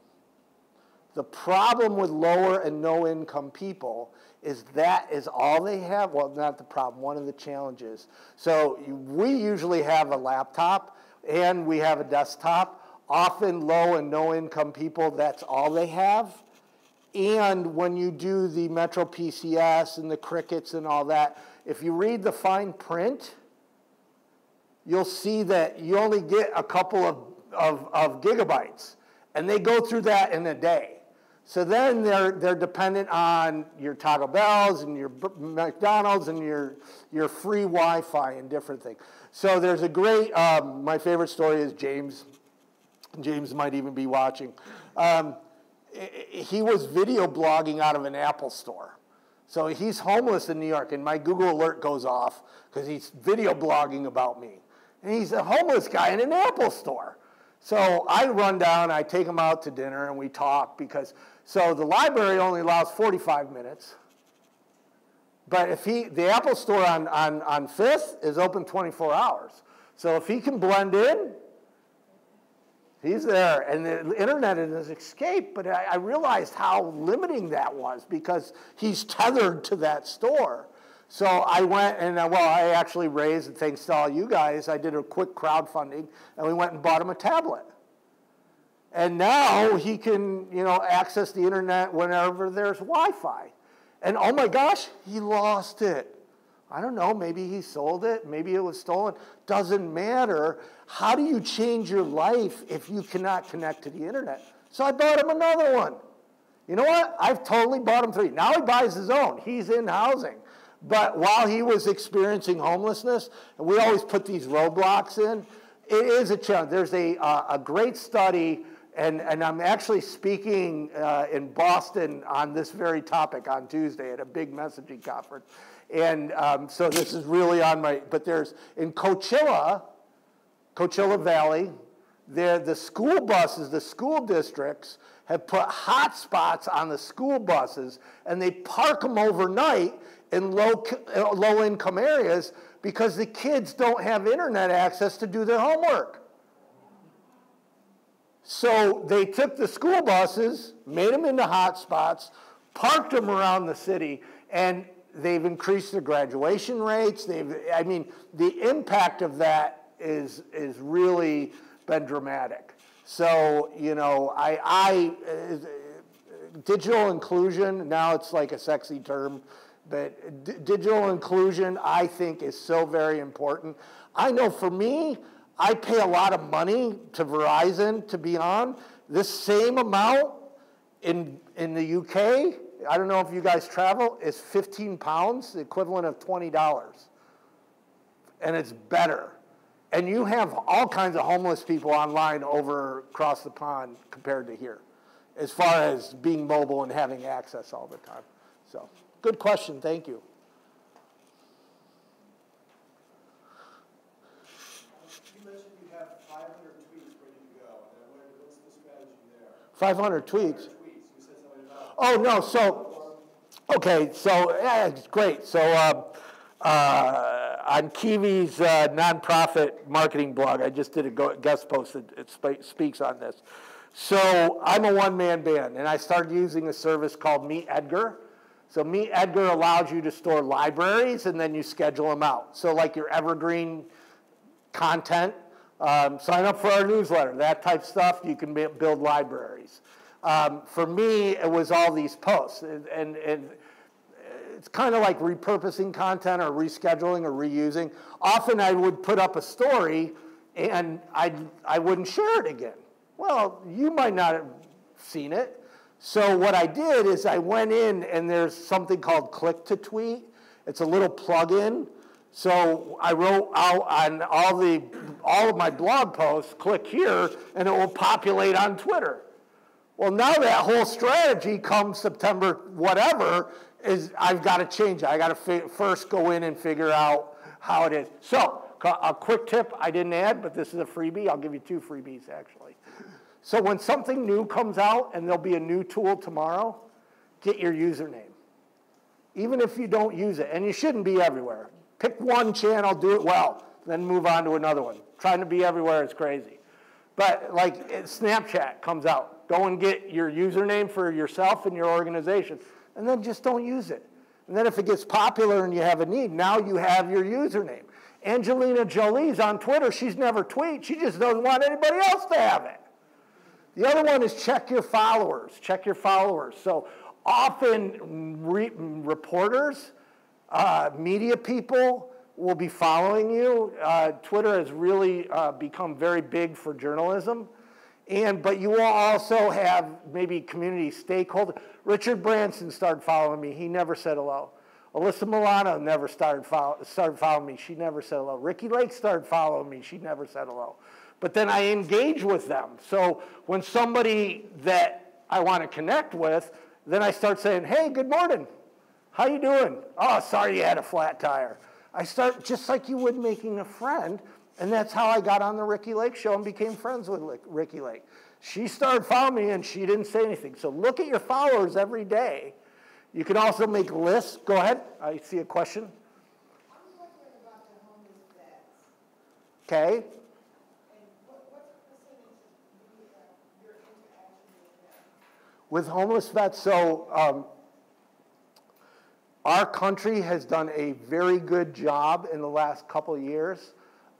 The problem with lower and no income people is that is all they have. Well, not the problem, one of the challenges. So we usually have a laptop and we have a desktop. Often low and no income people, that's all they have. And when you do the Metro PCS and the crickets and all that, if you read the fine print, you'll see that you only get a couple of, of, of gigabytes. And they go through that in a day. So then they're, they're dependent on your Taco Bells and your McDonald's and your, your free Wi Fi and different things. So there's a great, um, my favorite story is James. James might even be watching. Um, he was video blogging out of an Apple store. So he's homeless in New York, and my Google alert goes off because he's video blogging about me. And he's a homeless guy in an Apple store. So I run down, I take him out to dinner, and we talk because, so the library only allows 45 minutes. But if he, the Apple store on, on, on 5th is open 24 hours. So if he can blend in, he's there. And the internet is his escape. But I, I realized how limiting that was because he's tethered to that store. So I went and, uh, well, I actually raised, thanks to all you guys, I did a quick crowdfunding and we went and bought him a tablet. And now he can, you know, access the internet whenever there's Wi Fi. And oh my gosh, he lost it. I don't know, maybe he sold it, maybe it was stolen. Doesn't matter. How do you change your life if you cannot connect to the internet? So I bought him another one. You know what? I've totally bought him three. Now he buys his own. He's in housing. But while he was experiencing homelessness, and we always put these roadblocks in, it is a challenge. There's a, uh, a great study, and, and I'm actually speaking uh, in Boston on this very topic on Tuesday at a big messaging conference. And um, so this is really on my, but there's in Coachella, Coachella Valley, there, the school buses, the school districts have put hot spots on the school buses and they park them overnight in low, uh, low income areas because the kids don't have internet access to do their homework. So they took the school buses, made them into hot spots, parked them around the city, and they've increased the graduation rates. They've, I mean, the impact of that is, is really been dramatic. So, you know, I, I uh, digital inclusion, now it's like a sexy term, but digital inclusion, I think, is so very important. I know for me, I pay a lot of money to Verizon to be on. This same amount in, in the UK I don't know if you guys travel, is 15 pounds, the equivalent of $20. And it's better. And you have all kinds of homeless people online over across the pond compared to here, as far as being mobile and having access all the time. So, good question. Thank you. You mentioned you have 500 tweets ready to go. what's the strategy there? 500 tweets. Oh, no, so, okay, so, yeah, it's great. So, um, uh, on Kivi's uh, nonprofit marketing blog, I just did a guest post that it sp- speaks on this. So, I'm a one man band, and I started using a service called Meet Edgar. So, Meet Edgar allows you to store libraries and then you schedule them out. So, like your evergreen content, um, sign up for our newsletter, that type stuff, you can build libraries. Um, for me, it was all these posts. And, and, and it's kind of like repurposing content or rescheduling or reusing. Often I would put up a story and I'd, I wouldn't share it again. Well, you might not have seen it. So what I did is I went in and there's something called Click to Tweet. It's a little plug-in. So I wrote out on all the all of my blog posts, click here, and it will populate on Twitter. Well, now that whole strategy comes September whatever is I've got to change it. I got to fi- first go in and figure out how it is. So, a quick tip I didn't add, but this is a freebie. I'll give you two freebies actually. So, when something new comes out and there'll be a new tool tomorrow, get your username. Even if you don't use it, and you shouldn't be everywhere. Pick one channel, do it well, then move on to another one. Trying to be everywhere is crazy. But like Snapchat comes out, Go and get your username for yourself and your organization, and then just don't use it. And then if it gets popular and you have a need, now you have your username. Angelina Jolie's on Twitter. She's never tweet. She just doesn't want anybody else to have it. The other one is check your followers. Check your followers. So often re- reporters, uh, media people will be following you. Uh, Twitter has really uh, become very big for journalism. And, but you will also have maybe community stakeholders. Richard Branson started following me. He never said hello. Alyssa Milano never started, follow, started following me. She never said hello. Ricki Lake started following me. She never said hello. But then I engage with them. So when somebody that I want to connect with, then I start saying, hey, good morning. How you doing? Oh, sorry you had a flat tire. I start just like you would making a friend. And that's how I got on the Ricki Lake show and became friends with Ricki Lake. She started following me and she didn't say anything. So look at your followers every day. You can also make lists. Go ahead. I see a question. Okay. With homeless vets, so um, our country has done a very good job in the last couple years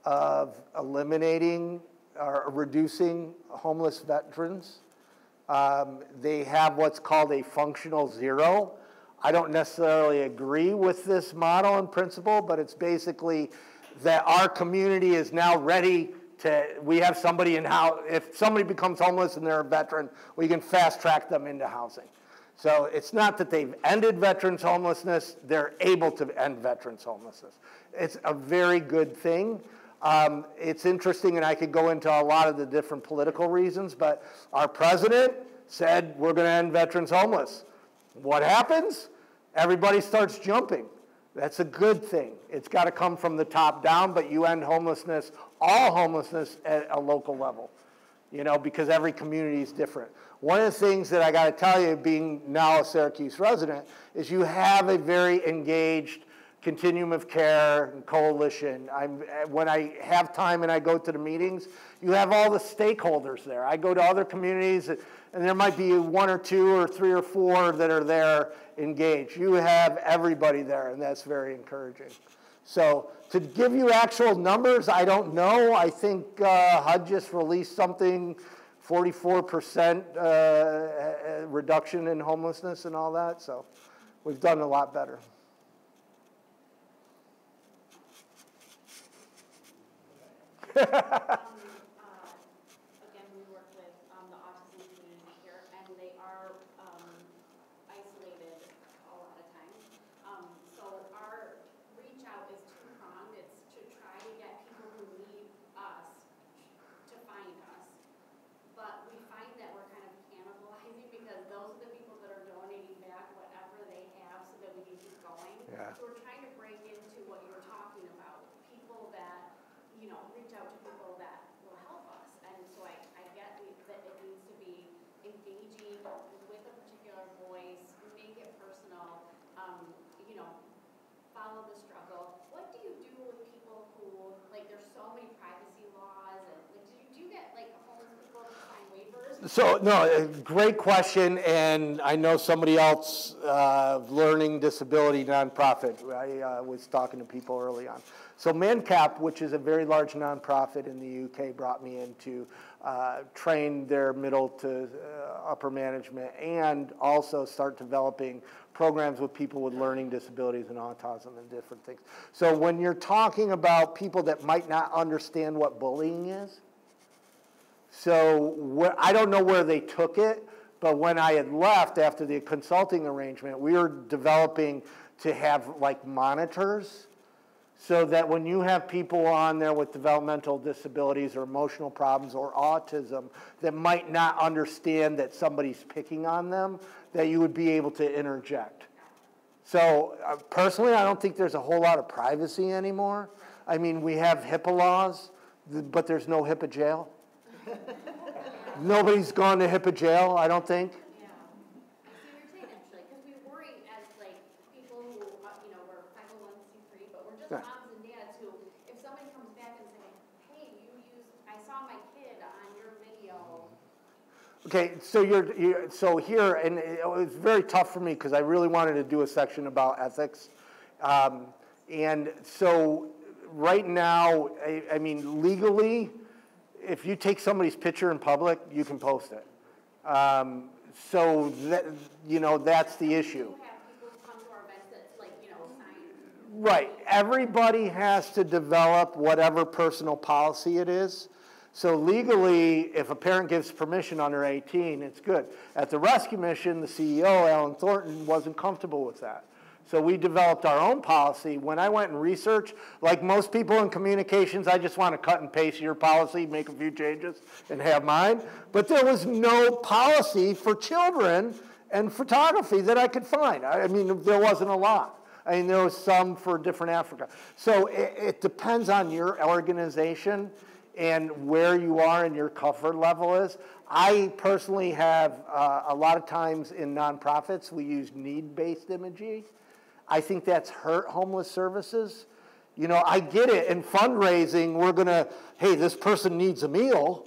of eliminating or reducing homeless veterans. Um, they have what's called a functional zero. I don't necessarily agree with this model in principle, but it's basically that our community is now ready to, we have somebody in house, if somebody becomes homeless and they're a veteran, we can fast track them into housing. So it's not that they've ended veterans homelessness, they're able to end veterans homelessness. It's a very good thing. Um, it's interesting, and I could go into a lot of the different political reasons, but our president said we're going to end veterans homeless. What happens? Everybody starts jumping. That's a good thing. It's got to come from the top down, but you end homelessness, all homelessness at a local level, you know, because every community is different. One of the things that I got to tell you, being now a Syracuse resident, is you have a very engaged continuum of care and coalition. I'm, when I have time and I go to the meetings, you have all the stakeholders there. I go to other communities, and there might be one or two or three or four that are there engaged. You have everybody there, and that's very encouraging. So to give you actual numbers, I don't know. I think uh, HUD just released something, 44% uh, reduction in homelessness and all that. So we've done a lot better. Um, uh, Again, we work with um, the autism community here, and they are um, isolated a lot of times. Um, So our reach out is two-pronged. It's to try to get people who need us to find us. But we find that we're kind of cannibalizing because those are the people that are donating back whatever they have so that we can keep going. Yeah. So we're trying to break into what you were talking about, people that, you know, reach out to people that will help us. And so I, I get we- that it needs to be engaging with a particular voice, make it personal, um, you know, follow the struggle. What do you do with people who, like, there's so many privacy laws and, like, do you, do you get, like, homeless people to sign waivers? So, no, uh, great question, and I know somebody else, uh, learning disability nonprofit. I uh, was talking to people early on. So, Mencap, which is a very large nonprofit in the UK, brought me in to uh, train their middle to uh, upper management and also start developing programs with people with learning disabilities and autism and different things. So, when you're talking about people that might not understand what bullying is, so where, I don't know where they took it, but when I had left after the consulting arrangement, we were developing to have like monitors so that when you have people on there with developmental disabilities or emotional problems or autism that might not understand that somebody's picking on them, that you would be able to interject. So uh, personally, I don't think there's a whole lot of privacy anymore. I mean, we have HIPAA laws, but there's no HIPAA jail. Nobody's gone to HIPAA jail, I don't think. Yeah. I see what you're saying, actually, because we worry as, like, people who, uh, you know, we're five one C three, but we're just Yeah. moms and dads who, if somebody comes back and say, hey, you used, I saw my kid on your video, Okay, so you're, you're so here, and it was very tough for me because I really wanted to do a section about ethics. Um, and so right now, I, I mean, legally, if you take somebody's picture in public, you can post it. Um, so that, you know, that's the issue. who have people come to our events that's like, you know. Right. Everybody has to develop whatever personal policy it is. So legally, if a parent gives permission under 18, it's good. At the rescue mission, the CEO, Alan Thornton, wasn't comfortable with that. So we developed our own policy. When I went and researched, like most people in communications, I just want to cut and paste your policy, make a few changes, and have mine. But there was no policy for children and photography that I could find. I mean, there wasn't a lot. I mean, there was some for different Africa. So it, it depends on your organization and where you are and your comfort level is. I personally have uh, a lot of times in nonprofits, we use need based imagery. I think that's hurt homeless services. You know, I get it. In fundraising, we're going to, hey, this person needs a meal,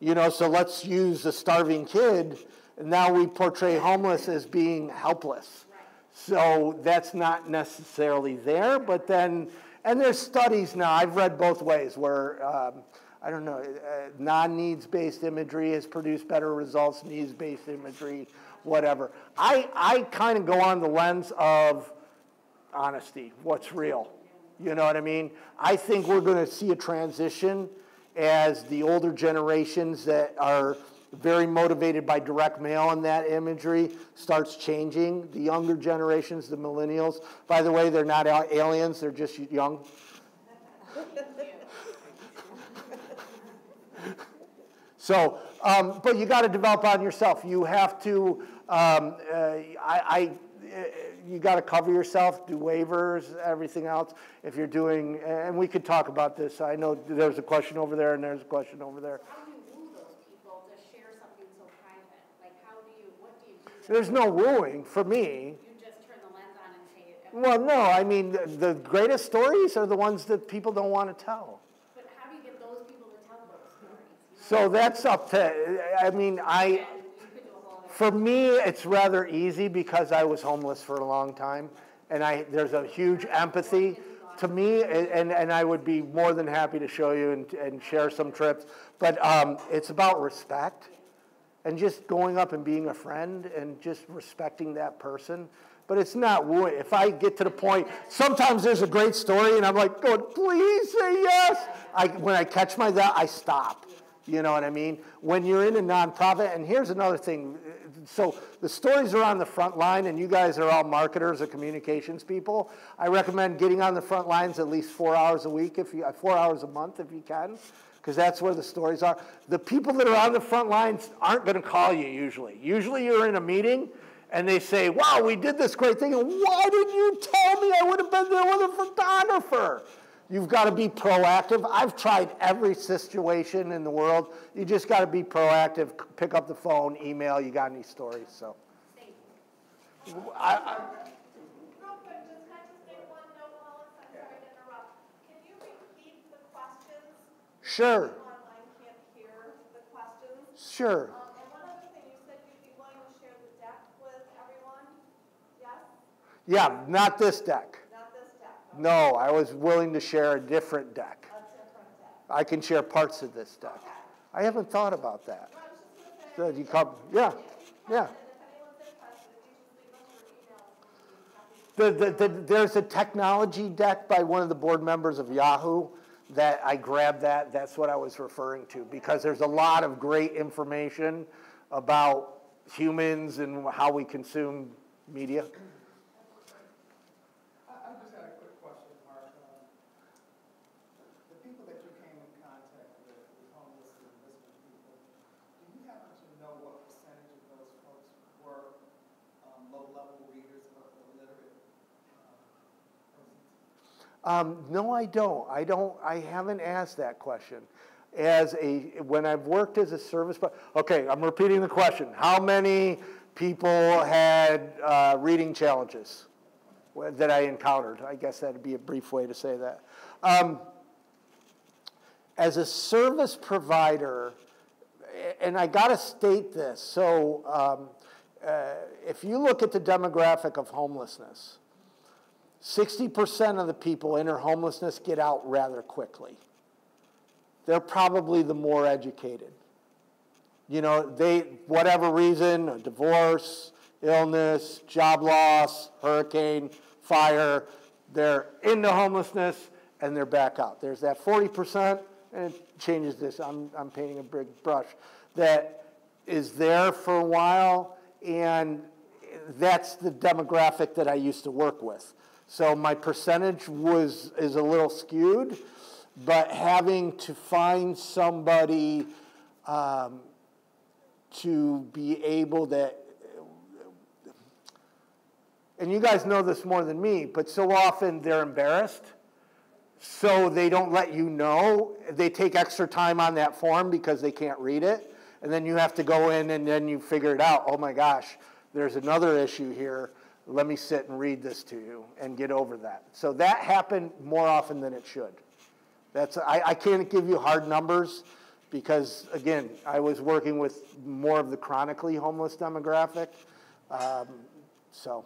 you know, so let's use a starving kid. And now we portray homeless as being helpless. So that's not necessarily there, but then, and there's studies now, I've read both ways, where, um, I don't know, uh, non needs based imagery has produced better results, needs based imagery whatever. I, I kind of go on the lens of honesty, what's real. You know what I mean? I think we're going to see a transition as the older generations that are very motivated by direct mail and that imagery starts changing. The younger generations, the millennials, by the way, they're not aliens, they're just young. So, um, but you got to develop on yourself. You have to, um, uh, I, I, you got to cover yourself, do waivers, everything else. If you're doing, and we could talk about this. I know there's a question over there and there's a question over there. How do you woo those people to share something so private? Like, how do you, what do you There's no wooing for me. You just turn the lens on and say, it. Well, no, I mean, the- the greatest stories are the ones that people don't want to tell. but how do you get those people to tell those stories? So that's up to, I mean, I, And you could do a whole other. For me, it's rather easy because I was homeless for a long time, and I, there's a huge empathy to me, and, and- I would be more than happy to show you and, and share some trips. But um, it's about respect, and just going up and being a friend, and just respecting that person. But it's not. If I get to the point, sometimes there's a great story, and I'm like, going, please say yes. I, when I catch my that, I stop. You know what I mean? When you're in a nonprofit, and here's another thing. So the stories are on the front line, and you guys are all marketers or communications people. I recommend getting on the front lines at least four hours a week, if you, uh, four hours a month if you can, because that's where the stories are. The people that are on the front lines aren't going to call you usually. Usually you're in a meeting, and they say, "Wow, we did this great thing, and why didn't you tell me? I would have been there with a photographer." You've got to be proactive. I've tried every situation in the world. You just got to be proactive. Pick up the phone, email. You got any stories? So, I, I, Real quick, just can I just make one note, Wallace, I'm sorry to interrupt. Can you repeat the questions? sure, Online can't hear the questions. sure. Um, and one other thing, you said you'd be willing to share the deck with everyone? Yes? Yeah, not this deck. Not this deck, No, I was willing to share a different deck. a different deck. I can share parts of this deck. I haven't thought about that. I was just gonna say, So you come, yeah, yeah. and if anyone's interested, if you just leave us your emails, we'll be happy The, the, the, there's a technology deck by one of the board members of Yahoo that I grabbed that. That's what I was referring to because there's a lot of great information about humans and how we consume media. I, I just had a quick question, Mark. Um, The people that you came in contact with, with homeless and missing people, do you happen to know what percentage of those folks were um, low-level readers or illiterate um, persons? Um, no, I don't. I don't. I haven't asked that question. As a when I've worked as a service, okay, I'm repeating the question. How many people had uh, reading challenges that I encountered? I guess that'd be a brief way to say that. Um, as a service provider, and I got to state this. So, um, uh, if you look at the demographic of homelessness, 60% of the people in their homelessness get out rather quickly. They're probably the more educated. You know, they, whatever reason, a divorce, illness, job loss, hurricane, fire, they're into homelessness and they're back out. There's that 40%, and it changes this, I'm, I'm painting a big brush, that is there for a while, and that's the demographic that I used to work with. So my percentage was, is a little skewed, but having to find somebody um, to be able to and you guys know this more than me, but so often they're embarrassed. So they don't let you know. They take extra time on that form because they can't read it. And then you have to go in and then you figure it out. Oh my gosh, there's another issue here. Let me sit and read this to you and get over that. So that happened more often than it should. That's, I, I can't give you hard numbers because, again, I was working with more of the chronically homeless demographic. Um, so.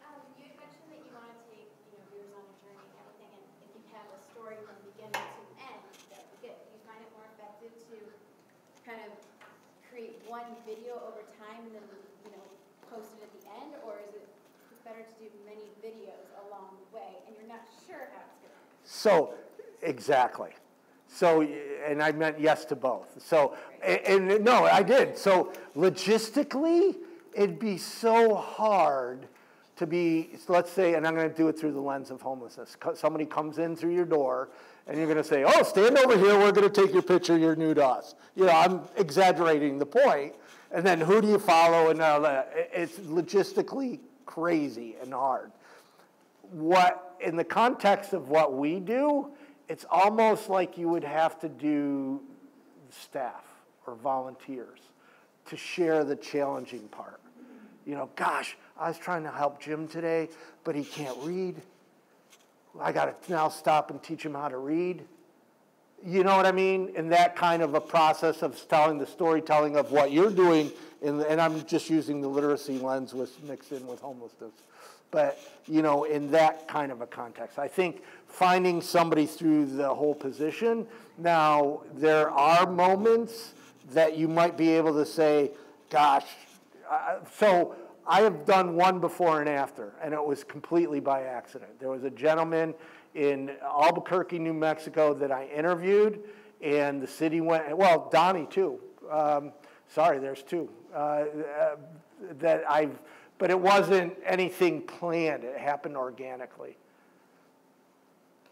Um, you had that you want to take, viewers on a journey and everything, and if you have a story from beginning to end, that would get, do you find it more effective to kind of create one video over time and then, you know, post it at the end? Or is it better to do many videos along the way and you're not sure how it's gonna? So, exactly. So, and I meant yes to both. So, and, and no, I did. So, logistically, it'd be so hard to be, let's say, and I'm going to do it through the lens of homelessness. Somebody comes in through your door, and you're going to say, "Oh, stand over here. We're going to take your picture. You're new to us." You know, I'm exaggerating the point. And then who do you follow and all that? It's logistically crazy and hard what in the context of what we do, it's almost like you would have to do staff or volunteers to share the challenging part. You know, gosh, I was trying to help Jim today, but he can't read. I got to now stop and teach him how to read. You know what I mean? In that kind of a process of telling the storytelling of what you're doing, in, and I'm just using the literacy lens with, mixed in with homelessness. But, you know, in that kind of a context, I think finding somebody through the whole position. Now, there are moments that you might be able to say, gosh, uh, so I have done one before and after, and it was completely by accident. There was a gentleman in Albuquerque, New Mexico that I interviewed, and the city went, well, Donnie too. Um, sorry, there's two. Uh, uh, that I've, but it wasn't anything planned, it happened organically.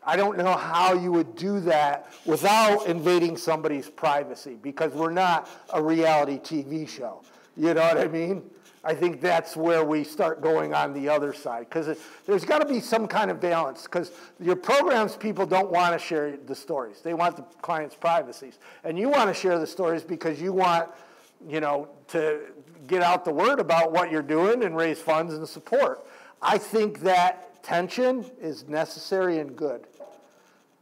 I don't know how you would do that without invading somebody's privacy because we're not a reality TV show. You know what I mean? I think that's where we start going on the other side because there's got to be some kind of balance because your programs people don't want to share the stories. They want the client's privacies. And you want to share the stories because you want, you know, to get out the word about what you're doing and raise funds and support. I think that tension is necessary and good.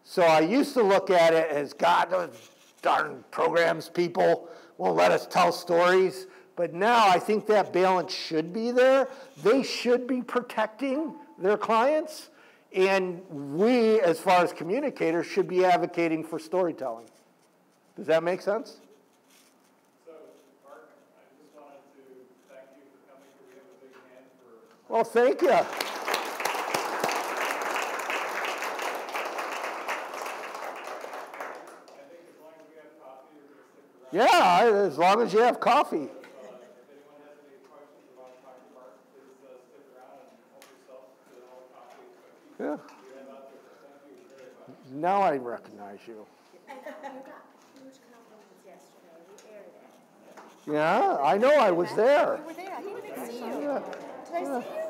So I used to look at it as God, darn programs people won't let us tell stories. But now I think that balance should be there. They should be protecting their clients. And we, as far as communicators, should be advocating for storytelling. Does that make sense? So, Mark, I just wanted to thank you for coming. Could we have a big hand for Well, thank you. I think as long as we have coffee, we're gonna stick around. Yeah, as long as you have coffee. Uh, If anyone has any questions about Dr. Mark, please uh, stick around and help yourself to all the coffee and cookies Yeah. we have out there. Thank you very much. Now I recognize you. I got, you got huge compliments yesterday, we aired it. Yeah, I know I was there. You were there, I didn't even see you. Did I see you?